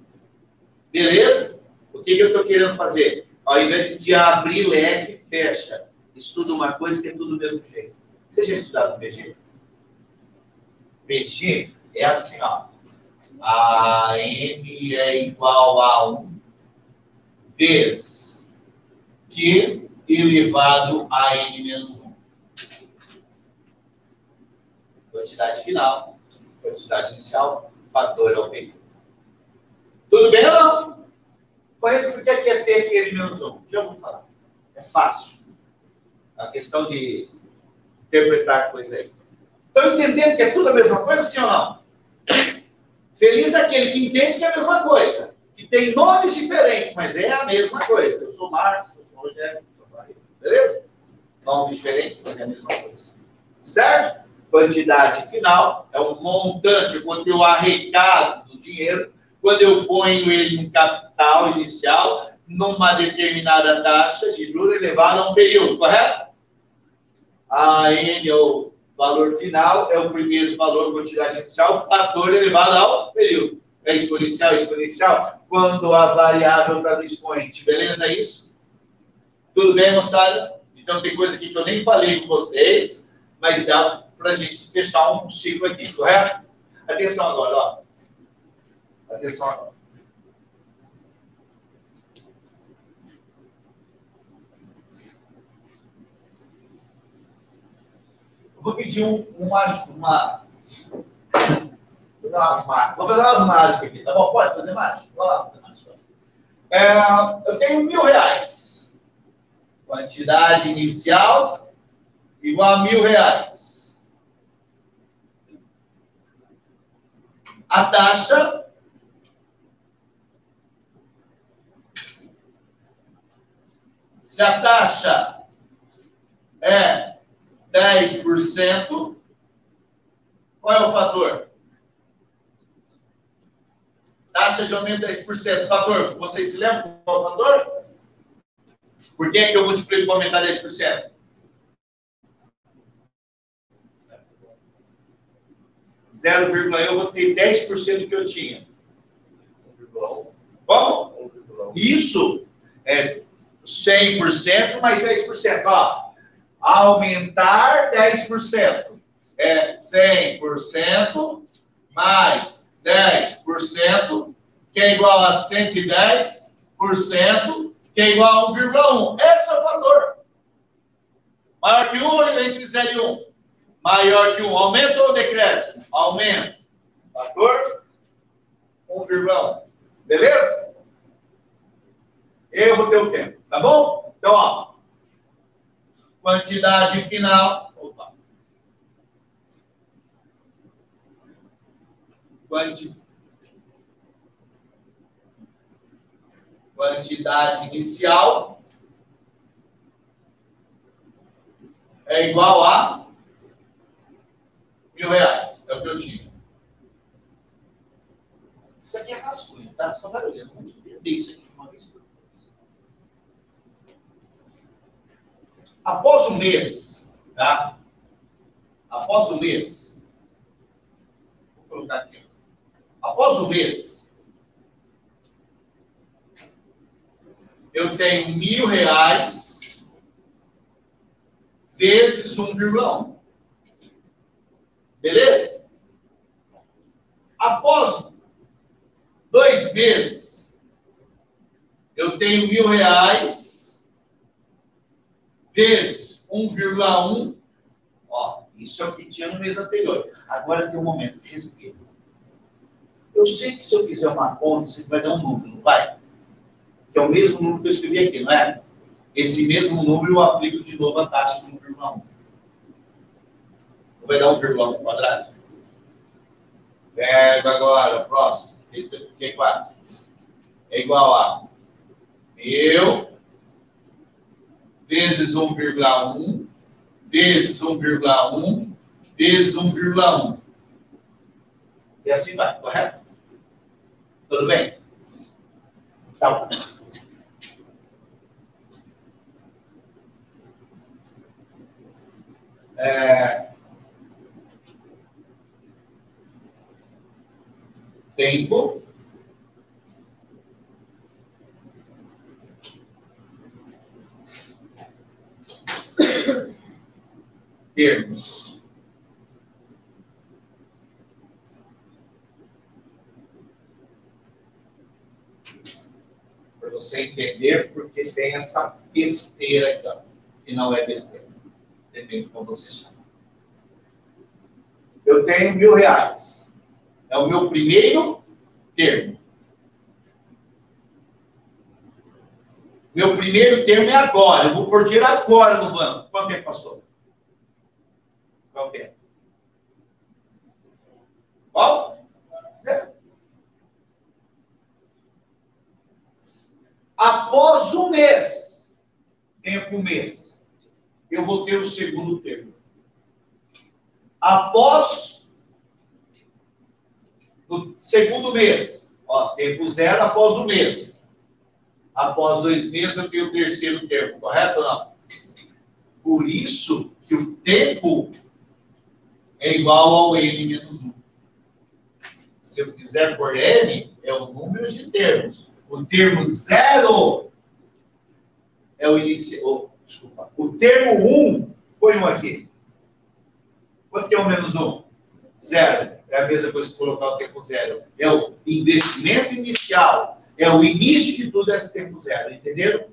Beleza? O que, que eu estou querendo fazer? Ao invés de abrir leque, fecha. Estuda uma coisa que é tudo do mesmo jeito. Você já estudaram PG? PG é assim, ó. A M é igual a 1 vezes Q elevado a N menos 1. Quantidade final, quantidade inicial, fator ao período. Tudo bem ou não? Correto, por que é T aqui N menos 1? Já vou falar. É fácil. A questão de interpretar a coisa aí. Estão entendendo que é tudo a mesma coisa, sim ou não? Feliz aquele que entende que é a mesma coisa. Que tem nomes diferentes, mas é a mesma coisa. Eu sou Marcos, eu sou Rogério, eu sou Maria. Beleza? Nome diferente, mas é a mesma coisa. Certo? Quantidade final é o montante, quando eu arrecado do dinheiro, quando eu ponho ele no capital inicial, numa determinada taxa de juros elevada a um período, correto? A N é o valor final, é o primeiro valor, quantidade inicial, fator elevado ao período. É exponencial, exponencial, quando a variável está no expoente. Beleza isso? Tudo bem, moçada? Então tem coisa aqui que eu nem falei com vocês, mas dá para a gente fechar um ciclo aqui, correto? Atenção agora, ó. Vou pedir um, uma, uma, uma, Vou fazer umas mágicas aqui, tá bom? Pode fazer mágica? Lá, fazer mágica. É, eu tenho mil reais. Quantidade inicial igual a mil reais. A taxa se a taxa é 10%, qual é o fator? Taxa de aumento 10%. Fator, vocês se lembram qual é o fator? Por que, é que eu multiplico para aumentar 10%? Zero vírgula eu vou ter 10% do que eu tinha. Como? Isso é 100% mais 10%. Ó, aumentar 10%. É 100% mais 10%, que é igual a 110%, que é igual a 1,1. Esse é o valor. Maior que 1 ou entre 0 e 1? Maior que 1. Aumenta ou decresce? Aumenta. Fator 1,1. Beleza? Eu vou ter o tempo, tá bom? Então, ó, quantidade final. Opa. Quanti, quantidade inicial é igual a mil reais. É o que eu tinha. Isso aqui é rascunho, tá? Só barulho. Vamos entender isso aqui uma vez Após o mês, tá? Após o mês, vou colocar aqui. Após o mês, eu tenho mil reais vezes 1,1. Beleza? Após dois meses, eu tenho mil reais vezes 1,1, ó, isso é o que tinha no mês anterior. Agora tem um momento de respiro. Eu sei que se eu fizer uma conta, você vai dar um número, não vai? Que é o mesmo número que eu escrevi aqui, não é? Esse mesmo número eu aplico de novo a taxa de 1,1. Vai dar 1,1 quadrado? Pego agora, próximo. Q4. É igual a mil vezes 1,1, vezes 1,1, vezes 1,1. E assim vai, correto? Tudo bem? Tá bom. É... Tempo. Termo. Para você entender porque tem essa besteira aqui, ó, que não é besteira. Depende de como você chama. Eu tenho mil reais. É o meu primeiro termo. Meu primeiro termo é agora. Eu vou pôr dinheiro agora no banco. Quanto tempo passou? Tempo? Qual? Zero. Após um mês, tempo mês, eu vou ter o segundo termo. Após o segundo mês, ó, tempo zero após um mês. Após dois meses eu tenho o terceiro termo, correto ou não? Por isso que o tempo é igual ao n menos 1. Se eu quiser por n, é o número de termos. O termo zero é o inicial. desculpa. O termo 1, põe um aqui. Quanto que é o menos 1? Zero. É a mesma coisa que colocar o tempo zero. É o investimento inicial. É o início de tudo esse tempo zero. Entenderam?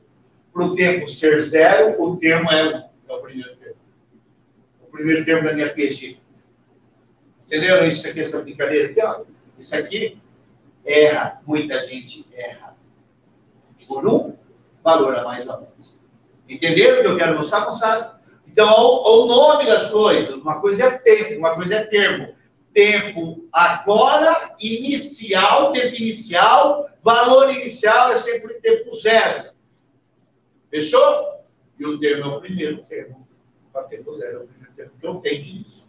Para o tempo ser zero, o termo é, o, é o primeiro termo. O primeiro termo da minha PG. Entenderam isso aqui, essa brincadeira aqui? Ó? Isso aqui erra, muita gente erra. Por um valor a mais ou menos. Entenderam o que eu quero mostrar, moçada? Então, o, nome das coisas, uma coisa é tempo, uma coisa é termo. Tempo agora, inicial, tempo inicial, valor inicial é sempre tempo zero. Fechou? E o termo é o primeiro termo. Para tempo zero é o primeiro termo que eu tenho disso.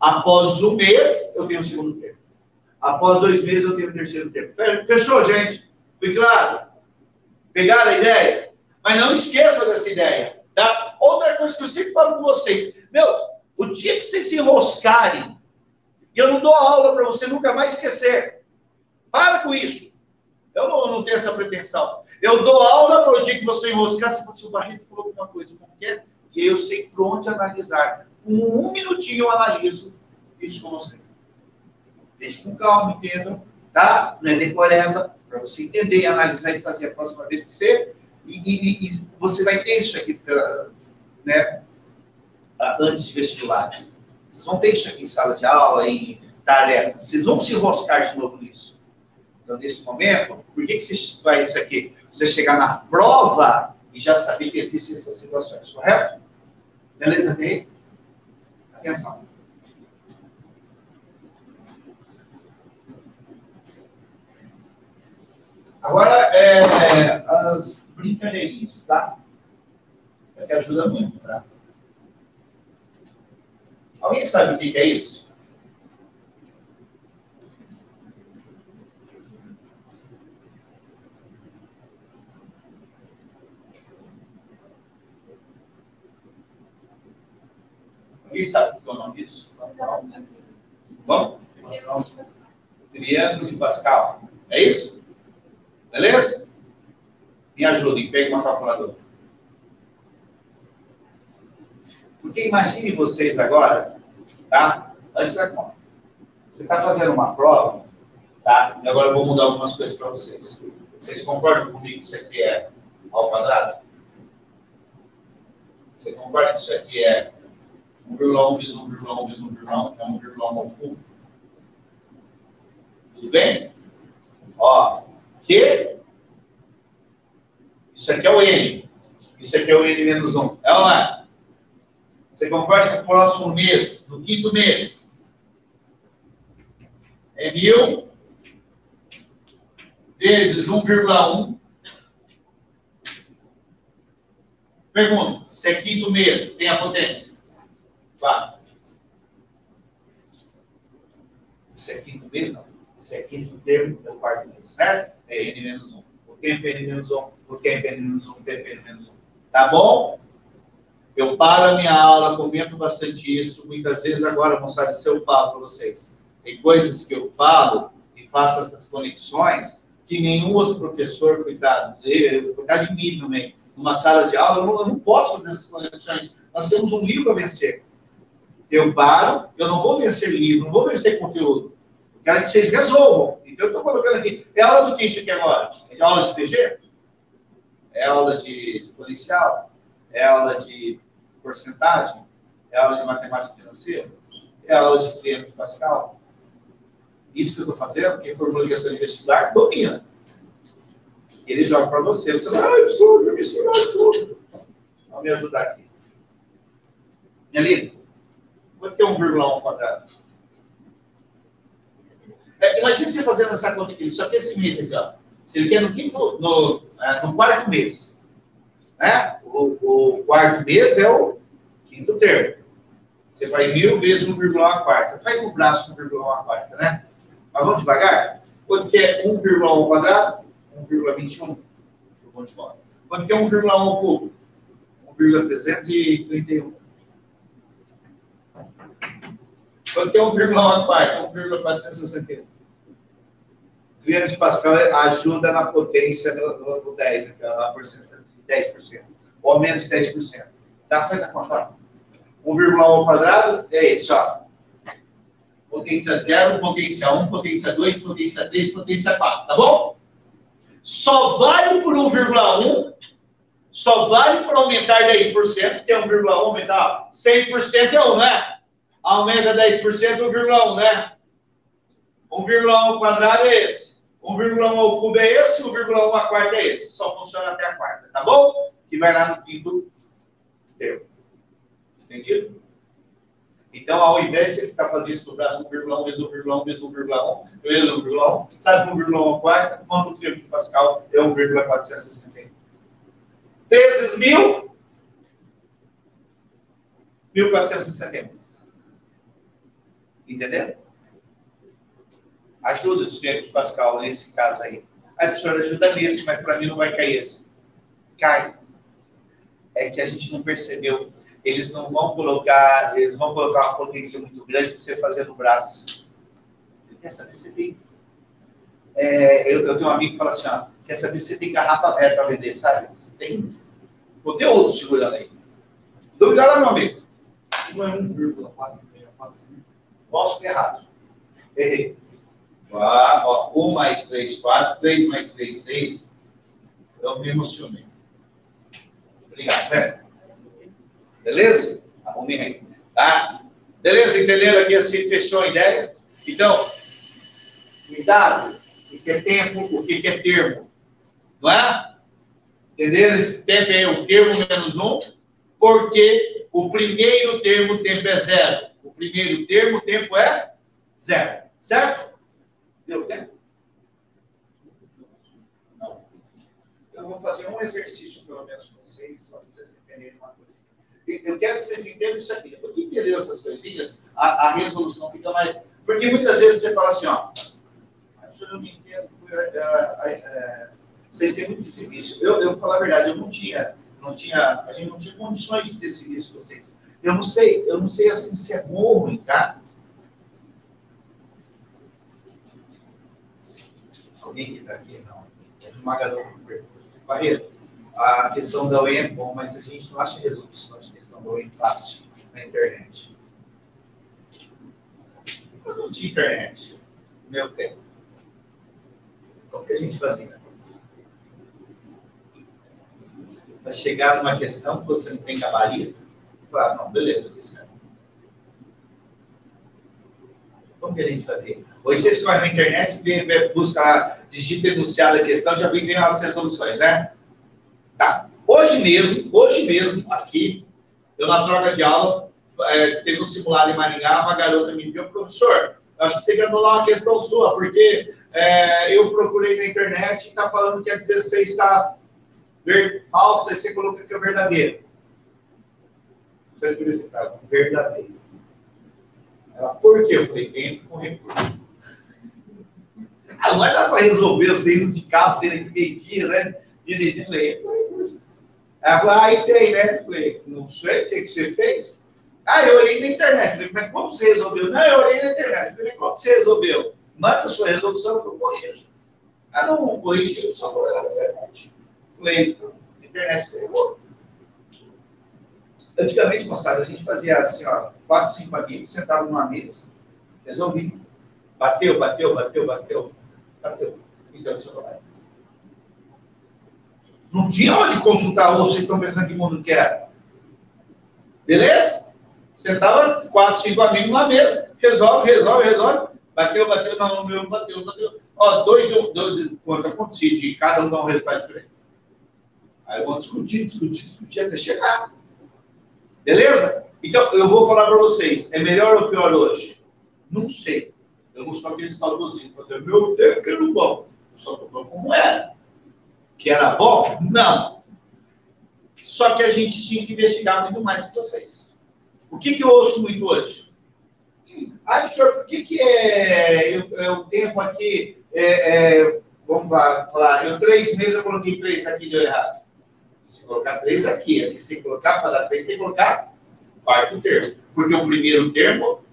Após um mês, eu tenho o segundo termo. Após dois meses, eu tenho o terceiro termo. Fechou, gente? Fui claro? Pegaram a ideia? Mas não esqueçam dessa ideia. Tá? Outra coisa que eu sempre falo com vocês. Meu, o dia que vocês se enroscarem, e eu não dou aula para você nunca mais esquecer. Para com isso. Eu não, não tenho essa pretensão. Eu dou aula para o dia que você enroscar, se você o Barreto falou alguma coisa, que é? E eu sei por onde analisar com um minutinho eu analiso isso com você. Deixe com calma, entendam, tá? Não é decoreba, para você entender analisar e fazer a próxima vez que você. E, e, e você vai ter isso aqui, né? Antes de vestibulares. Vocês vão ter isso aqui em sala de aula, em tarefa. Vocês vão se enroscar de novo nisso. Então, nesse momento, por que, que você faz isso aqui? Você chegar na prova e já saber que existem essas situações, correto? Beleza, Até Atenção. Agora, é, as brincadeirinhas, tá? Isso aqui ajuda muito, tá? Alguém sabe o que é isso? Alguém sabe o é o nome disso? Bom? Triângulo de Pascal. É isso? Beleza? Me ajudem, pegue uma calculadora. Porque imagine vocês agora, tá? Antes da conta. Você está fazendo uma prova, tá? E agora eu vou mudar algumas coisas para vocês. Vocês concordam comigo que isso aqui é ao quadrado? Você concorda que isso aqui é 1,1 vezes 1,1 vezes 1,1 é 1,1 ao fundo. Tudo bem? Ó, que isso aqui é o N. Isso aqui é o N menos 1. É ou não é? Você concorda que o próximo mês, no quinto mês, é mil vezes 1,1. Pergunta, se é quinto mês, tem a potência? Fato. Isso é quinto mês, não. Isso é quinto termo do quarto mês, certo? É N menos 1. O tempo é N menos 1, o tempo é N menos 1, o tempo é N menos 1. Tá bom? Eu paro a minha aula, comento bastante isso. Muitas vezes agora, moçada, se eu falo para vocês, tem coisas que eu falo e faço essas conexões que nenhum outro professor, coitado, eu, coitado de mim também, numa sala de aula, eu não, eu não posso fazer essas conexões. Nós temos um livro a vencer. Eu paro, eu não vou vencer livro, não vou vencer conteúdo. Eu quero que vocês resolvam. Então, eu estou colocando aqui. É aula do que isso aqui agora? É aula de PG? É aula de exponencial? É aula de porcentagem? É aula de matemática financeira? É aula de triângulo Pascal? Isso que eu estou fazendo, quem formula questão de vestibular, domina. Ele joga para você. Você vai, ah, absurdo, misturar tudo. Vamos me ajudar aqui. Minha linda, quanto que é 1,1 quadrado? É, imagine você fazendo essa conta aqui, só que esse mês aqui, ó. Se ele quer no quinto, no, é, no quarto mês. Né? O, o, quarto mês é o quinto termo. Você vai mil vezes 1,1 quarta. Faz no braço 1,1 quarta, né? Mas vamos devagar? Quanto que é 1,1 quadrado? 1,21. Quanto que é 1,1 ao cubo? 1,331. Quanto é 1,1 à quarta? 1,461. Triângulo de Pascal ajuda na potência do, do, do 10, aquela porcentagem de 10%. Ou menos de 10%. Tá? Faz a conta. 1,1 ao quadrado é isso, ó. Potência 0, potência 1, potência 2, potência 3, potência 4. Tá bom? Só vale por 1,1 só vale para aumentar 10%, que é 1,1, aumentar 100% é 1, né? Aumenta 10%, 1,1, né? 1,1 quadrado é esse. 1,1 ao cubo é esse, 1,1 a quarta é esse. Só funciona até a quarta, tá bom? Que vai lá no quinto termo. Entendido? Então, ao invés de você ficar fazendo isso no braço 1,1 vezes 1,1 vezes 1,1 vezes 1,1, sabe que 1,1 a quarta, manda o triângulo de Pascal, é 1,461. Vezes 1.000, 1.461. Entendeu? Ajuda o triângulo Pascal nesse caso aí. A professora ajuda nesse, mas para mim não vai cair esse. Cai. É que a gente não percebeu eles não vão colocar, eles vão colocar uma potência muito grande para você fazer no braço. Quer saber se tem. É, eu, eu, tenho um amigo que fala assim: ó, quer saber se tem garrafa velha para vender, sabe? Tem conteúdo segurando aí. Dúvida lá, meu amigo? Não é 1,4, Posso ter errado. Errei. Ah, ó, 1 mais 3, 4, 3 mais 3, 6. Eu me emocionei. Obrigado, né? Beleza? Arrumem aí. Tá? Beleza? Entenderam aqui assim? Fechou a ideia? Então, cuidado. O que é tempo, o que é termo. Não é? Entenderam? Esse tempo é o termo menos um, porque o primeiro termo, o tempo é zero. Primeiro termo, o tempo é zero. Certo? Deu tempo? Não. Eu vou fazer um exercício, pelo menos, com vocês, só para vocês entenderem uma coisa. Eu quero que vocês entendam isso aqui. Depois que entenderam essas coisinhas, a, a, resolução fica mais. Porque muitas vezes você fala assim, ó. Eu não entendo. É, é, é, vocês têm muito serviço. Eu, eu vou falar a verdade, eu não tinha, não tinha, a gente não tinha condições de ter serviço com vocês. Eu não sei, eu não sei assim se é bom ou ruim, tá? Alguém que está aqui? Não. É garota. Barreto, a questão da UE é bom, mas a gente não acha resolução de questão fácil na internet. Eu não tinha internet no meu tempo. Como que a gente fazia? Para chegar numa questão que você não tem gabarito, falar, não, beleza, Cristiano. Como que a gente fazia? Hoje você escolhe na internet, busca, digita enunciado a questão, já vem as resoluções, né? Tá. Hoje mesmo, hoje mesmo, aqui, eu, na troca de aula, é, teve um simulado em Maringá, uma garota me enviou, professor, acho que tem que anular uma questão sua, porque é, eu procurei na internet e está falando que a 16 está falsa e você coloca que é verdadeiro. Só especificado, verdadeiro. Ela, por quê? Eu falei, entra com recurso. Ah, não vai dar para resolver você indo de carro, sendo meio-dia, né? Dirigindo aí, recurso. Ela falou, ah, tem, né? Falei, não sei, o que, que você fez? Ah, eu olhei na internet. Falei, mas como você resolveu? Não, eu olhei na internet. Falei, como você resolveu? Manda sua resolução para o corrijo. Ah, não corrigiu, só vou olhar na internet. Falei, a internet pegou. Antigamente, moçada, a gente fazia assim, ó, quatro, cinco amigos, sentavam numa mesa, resolvi. Bateu, bateu, bateu, bateu, bateu. Então, isso vai. Não tinha onde consultar ou vocês estão pensando que mundo que era. Beleza? Sentava quatro, cinco amigos numa mesa, resolve, resolve, resolve. Bateu, bateu, não, meu, bateu, bateu. Ó, dois, dois, dois quanto acontecia, de cada um dá um resultado diferente. Aí vamos discutir, discutir, discutir até chegar. Beleza? Então, eu vou falar para vocês, é melhor ou pior hoje? Não sei. Eu não sou aquele saudosista, meu Deus, que era bom. Eu só estou falando como era. Que era bom? Não. Só que a gente tinha que investigar muito mais que vocês. O que, que eu ouço muito hoje? Ah, professor, por que, que é, eu, eu tempo aqui, é, é, vamos lá, falar, eu três meses eu coloquei três aqui, deu errado. Se colocar três aqui, aqui que colocar, para dar três, tem que colocar quarto termo. Porque o primeiro termo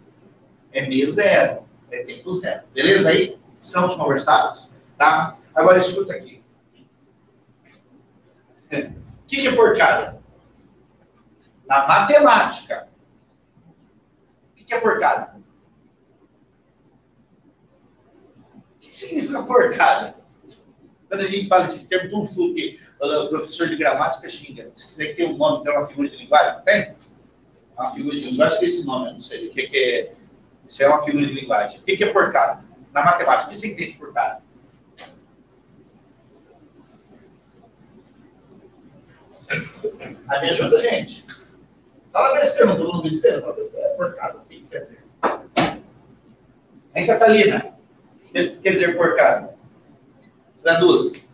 é mês zero, é tempo zero. Beleza aí? Estamos conversados? Tá? Agora escuta aqui. O que, que é porcada? Na matemática. O que, que é porcada? O que significa porcada? Quando a gente fala esse termo tão chute, o professor de gramática xinga. Diz que isso tem um nome, tem uma figura de linguagem, tem? Uma figura de linguagem, que esse nome, não sei o que, que é. Isso é uma figura de linguagem. O que, que é porcada? Na matemática, o que significa porcada? Aí me ajuda, gente. Fala besteira, não estou falando besteira, fala besteira, que quer dizer? Hein, Catalina? Que quer dizer porcada? Traduz.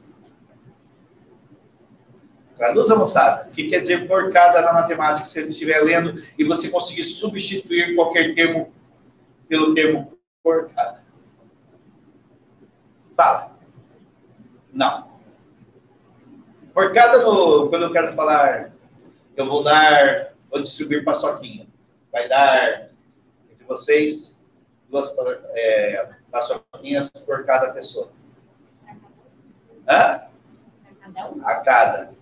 Traduza, moçada. O que quer dizer porcada na matemática, se você estiver lendo e você conseguir substituir qualquer termo pelo termo porcada? Fala. Não. Porcada, no, quando eu quero falar, eu vou dar, vou distribuir paçoquinha. Vai dar, entre vocês, duas é, paçoquinhas por cada pessoa. Hã? A cada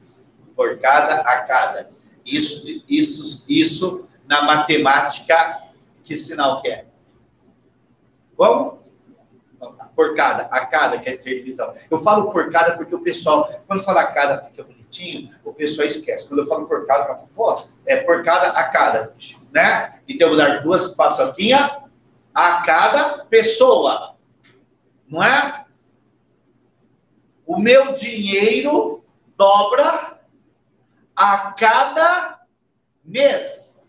por cada a cada. Isso, isso, isso na matemática, que sinal que é? Vamos? Então, tá. Por cada, a cada quer dizer divisão. Eu falo por cada porque o pessoal, quando fala a cada fica bonitinho, o pessoal esquece. Quando eu falo por cada, eu falo, pô, é por cada a cada, né? Então eu vou dar duas paçoquinhas a cada pessoa, não é? O meu dinheiro dobra a cada mês.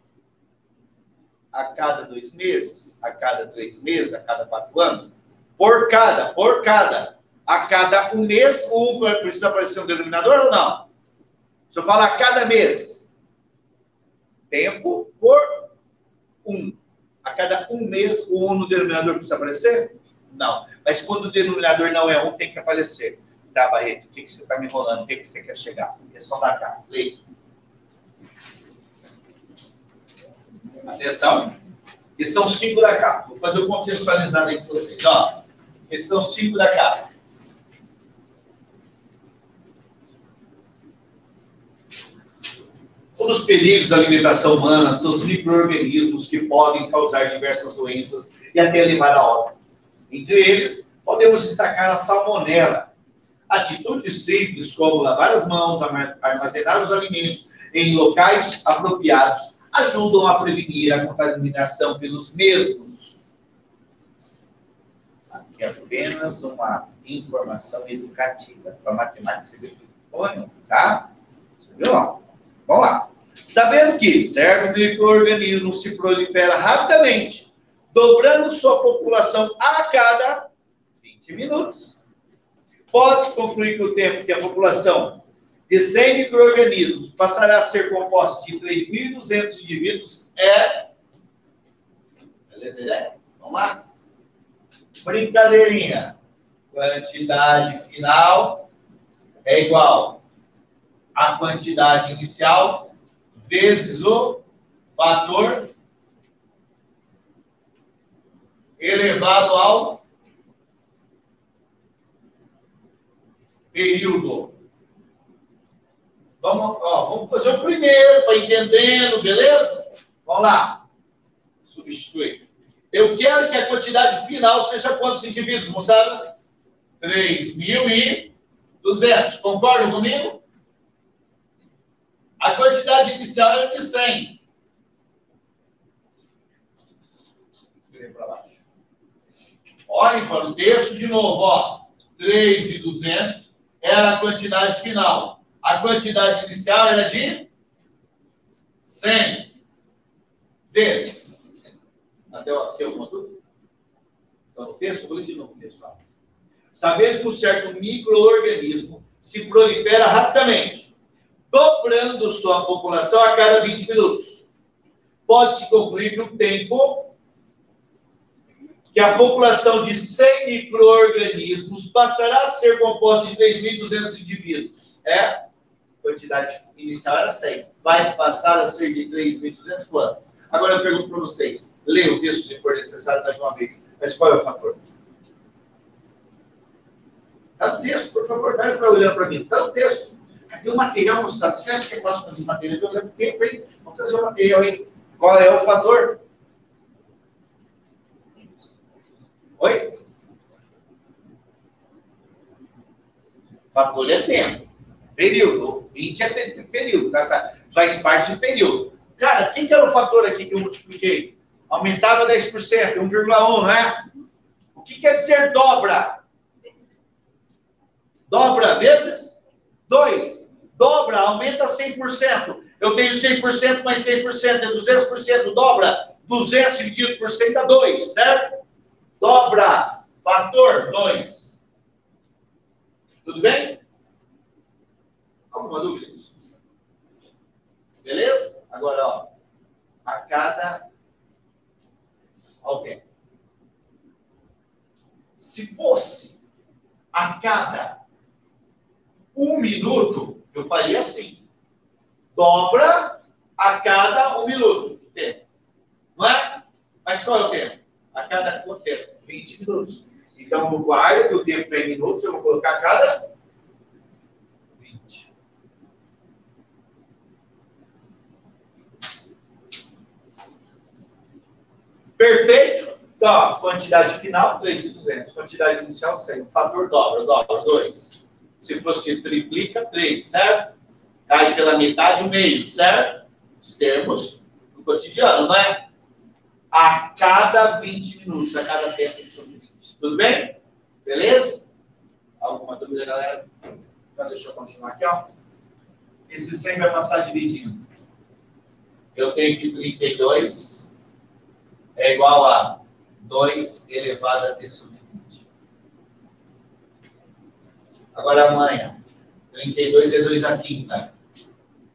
A cada dois meses, a cada três meses, a cada quatro anos. Por cada, por cada. A cada um mês, um precisa aparecer um denominador ou não? Se eu falar a cada mês, tempo por um. A cada um mês, o um no denominador precisa aparecer? Não. Mas quando o denominador não é um, tem que aparecer. Tá, Barreto? O que, que você está me enrolando? O que, que você quer chegar? Questão da cá. Leia. Atenção. Questão 5 da capa. Vou fazer o um contextualizado aí com vocês. Ó, questão 5 da capa. Um dos perigos da alimentação humana são os micro-organismos que podem causar diversas doenças e até levar a óbito. Entre eles, podemos destacar a salmonela. Atitudes simples como lavar as mãos, armazenar os alimentos em locais apropriados ajudam a prevenir a contaminação pelos mesmos. Aqui é apenas uma informação educativa para matemática civil. tá? Viu? Vamos lá. Sabendo que certo microorganismo se prolifera rapidamente, dobrando sua população a cada 20 minutos, pode-se concluir que o tempo que a população de 100 micro-organismos passará a ser composto de 3.200 indivíduos é. Beleza, ideia? Vamos lá? Brincadeirinha. Quantidade final é igual à quantidade inicial vezes o fator elevado ao período. Vamos, ó, vamos fazer o primeiro para entendendo, beleza? Vamos lá. Substituir. Eu quero que a quantidade final seja quantos indivíduos, moçada? 3.200. Concordam comigo? A quantidade inicial era de 100. Para baixo. Olhem para o texto de novo, ó. 3.200 era a quantidade final. A quantidade inicial era de 100 vezes. Até aqui alguma dúvida? Então, texto, vou de novo texto. Sabendo que um certo microorganismo se prolifera rapidamente, dobrando sua população a cada 20 minutos. Pode-se concluir que o tempo que a população de 100 microorganismos passará a ser composta de 3.200 indivíduos. É? quantidade inicial era 100. Vai passar a ser de 3.200 quanto? Agora eu pergunto para vocês. Leia o texto se for necessário mais uma vez. Mas qual é o fator? Está no texto, por favor. Dá para olhar para mim. Está no texto. Cadê o material mostrado? Você acha que é fácil fazer material? Eu levo tempo, hein? Vamos trazer o material aí. Qual é o fator? Oi? Fator é tempo. Período. 20 é período, tá, tá? Faz parte do período. Cara, quem que era o fator aqui que eu multipliquei? Aumentava 10%, 1,1, não é? O que quer dizer dobra? Dobra vezes 2. Dobra, aumenta 100%. Eu tenho 100% mais 100%, é 200%, dobra. 200 dividido por 100 dá 2, certo? Dobra, fator 2. Tudo bem? Alguma dúvida Beleza? Agora, ó, a cada tempo. Se fosse a cada um minuto, eu faria assim. Dobra a cada um minuto tempo. Não é? Mas qual é o tempo? A cada quanto tempo? 20 minutos. Então, no guarda, que o tempo é minutos, eu vou colocar cada Perfeito? Então, quantidade final, 3,200. Quantidade inicial, 100. O fator dobra, dobra, 2. Se fosse triplica, 3, certo? Cai pela metade, o meio, certo? Os termos do cotidiano, não é? A cada 20 minutos, a cada tempo sobre 20. Tudo bem? Beleza? Alguma dúvida, galera? Então, deixa eu continuar aqui, ó. Esse 100 vai passar dividindo. Eu tenho aqui 32 é igual a 2 elevado a t sobre 20. Agora amanhã, 32 é 2 a quinta.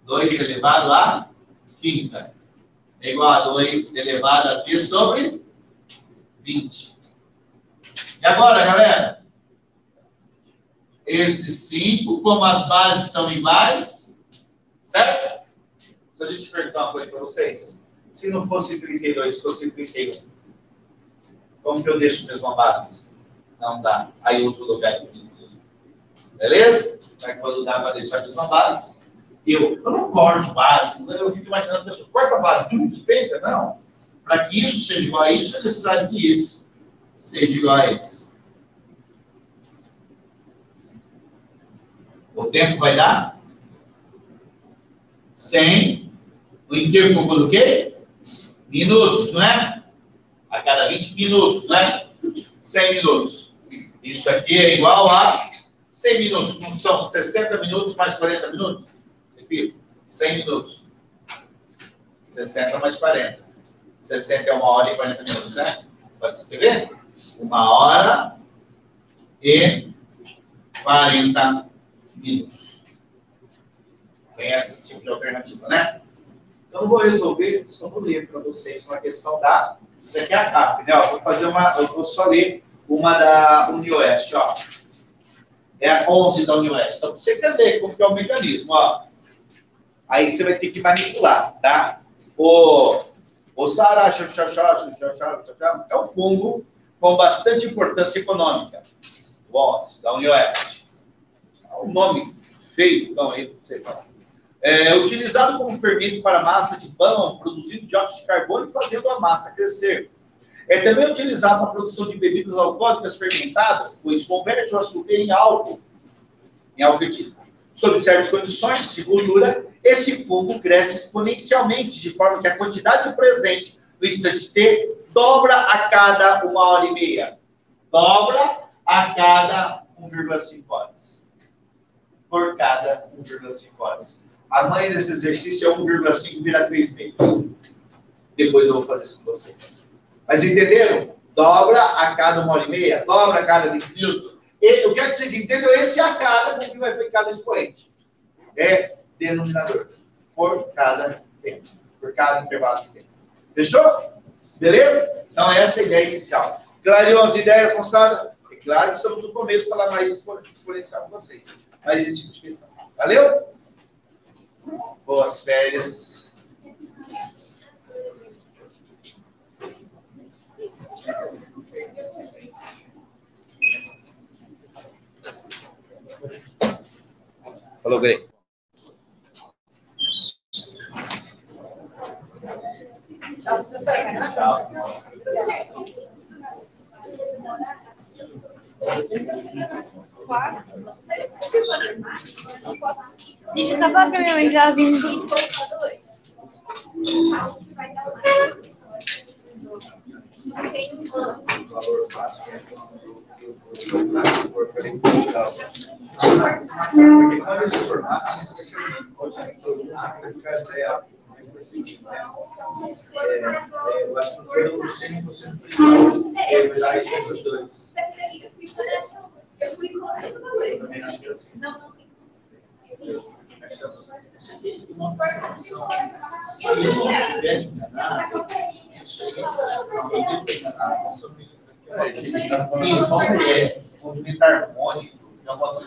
2 elevado a quinta. É igual a 2 elevado a t sobre 20. E agora, galera? Esses 5, como as bases são iguais, certo? Só deixa eu perguntar uma coisa para vocês. Se não fosse 32, fosse 31. Como que eu deixo a base? Não dá. Aí eu uso o logaritmo. Beleza? Aí quando dá para deixar a mesma base, eu, eu não corto base, eu fico imaginando a pessoa, corta base, tudo despeita? Não. Para que isso seja igual a isso, é necessário que isso seja igual a isso. O tempo vai dar 100. O eu coloquei? minutos, não é? A cada 20 minutos, não é? 100 minutos. Isso aqui é igual a 100 minutos. Não são 60 minutos mais 40 minutos? Repito, 100 minutos. 60 mais 40. 60 é uma hora e 40 minutos, né? Pode escrever? Uma hora e 40 minutos. Tem esse tipo de alternativa, né? Então, eu vou resolver, só vou ler para vocês uma questão da. Isso aqui é a CAF, né? Ó, vou fazer uma. Eu vou só ler uma da Unioeste, ó. É a 11 da Unioeste. Então, você entender como que é o mecanismo, ó. Aí você vai ter que manipular, tá? O, o Sara é um fungo com bastante importância econômica. 11 da Unioeste. um nome feio, então aí não sei falar. É, utilizado como fermento para massa de pão, produzindo dióxido de carbono e fazendo a massa crescer. É também utilizado na produção de bebidas alcoólicas fermentadas, pois converte o açúcar em álcool, em álcool etílico. Sob certas condições de cultura, esse fungo cresce exponencialmente, de forma que a quantidade presente no instante T dobra a cada uma hora e meia. Dobra a cada 1,5 horas. Por cada 1,5 horas. A mãe desse exercício é 1,5 vira 3,5. Depois eu vou fazer isso com vocês. Mas entenderam? Dobra a cada uma hora e meia, dobra a cada 20 minutos. Eu quero que vocês entendam esse a cada com que vai ficar no expoente. É denominador. Por cada tempo. Por cada intervalo de tempo. Fechou? Beleza? Então, essa é a ideia inicial. Clareou as ideias, moçada? É claro que estamos no começo para mais exponencial com vocês. Mas esse tipo de questão. Valeu? Boas férias. Falou, Greg. Tchau, professor. Tchau. Deixa eu só falar pra minha mãe que ela. Não tem um valor máximo for qualificado. Porque quando isso for máximo, isso vai ser é, é, eu acho que o 100% principal. É verdade, dois. Eu fui correndo uma vez. Que. Não, não tem. Movimento harmônico, não. Não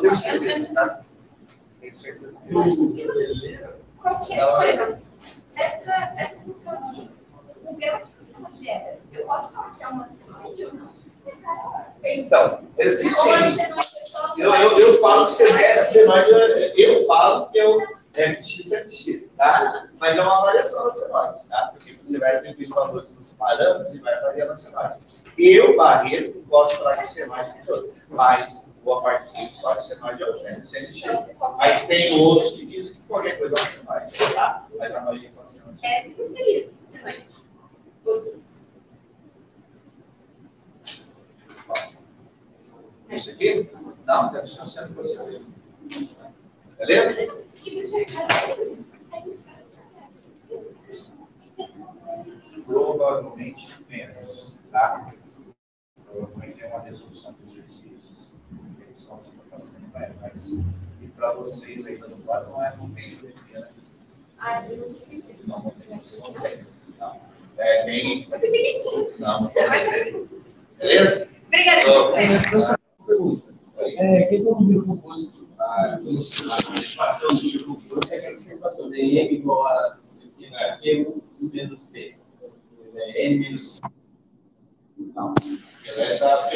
tenho tá? Tenho certeza. Qualquer, exemplo, essa, essa função aqui, o grau de projeto, eu posso falar que é uma sinoide ou não? Então, existem. sinoide é Eu, eu, eu falo que você é, senoide, eu, eu falo que é FX FX, tá? Mas é uma variação das senoides, tá? Porque você vai atribuir valores nos parâmetros e vai variar na senoide. Eu, Barreto, gosto de falar que senoide é outro, mas boa parte dos livros fala que senoide é o FX. Mas tem outros que dizem que qualquer coisa é uma senoide, tá? Mas a maioria fala senoide. Essa não seria sinoide. Todos. Isso aqui? Não, deve ser sendo você. Beleza? Provavelmente menos, tá? Provavelmente é uma resolução dos exercícios. Eles são bastante mais, mas e para vocês aí no quase não é não tem geometria, né? Ah, eu não tenho certeza. Não, não tem, você não tem. Não. É, tem. Eu pensei que tinha. Não. Beleza? Obrigada, professor. É, questão do grupo composto, a a equação do grupo composto é equação de M igual a o quê, É. Q menos P. É, N menos. Não. Ela é da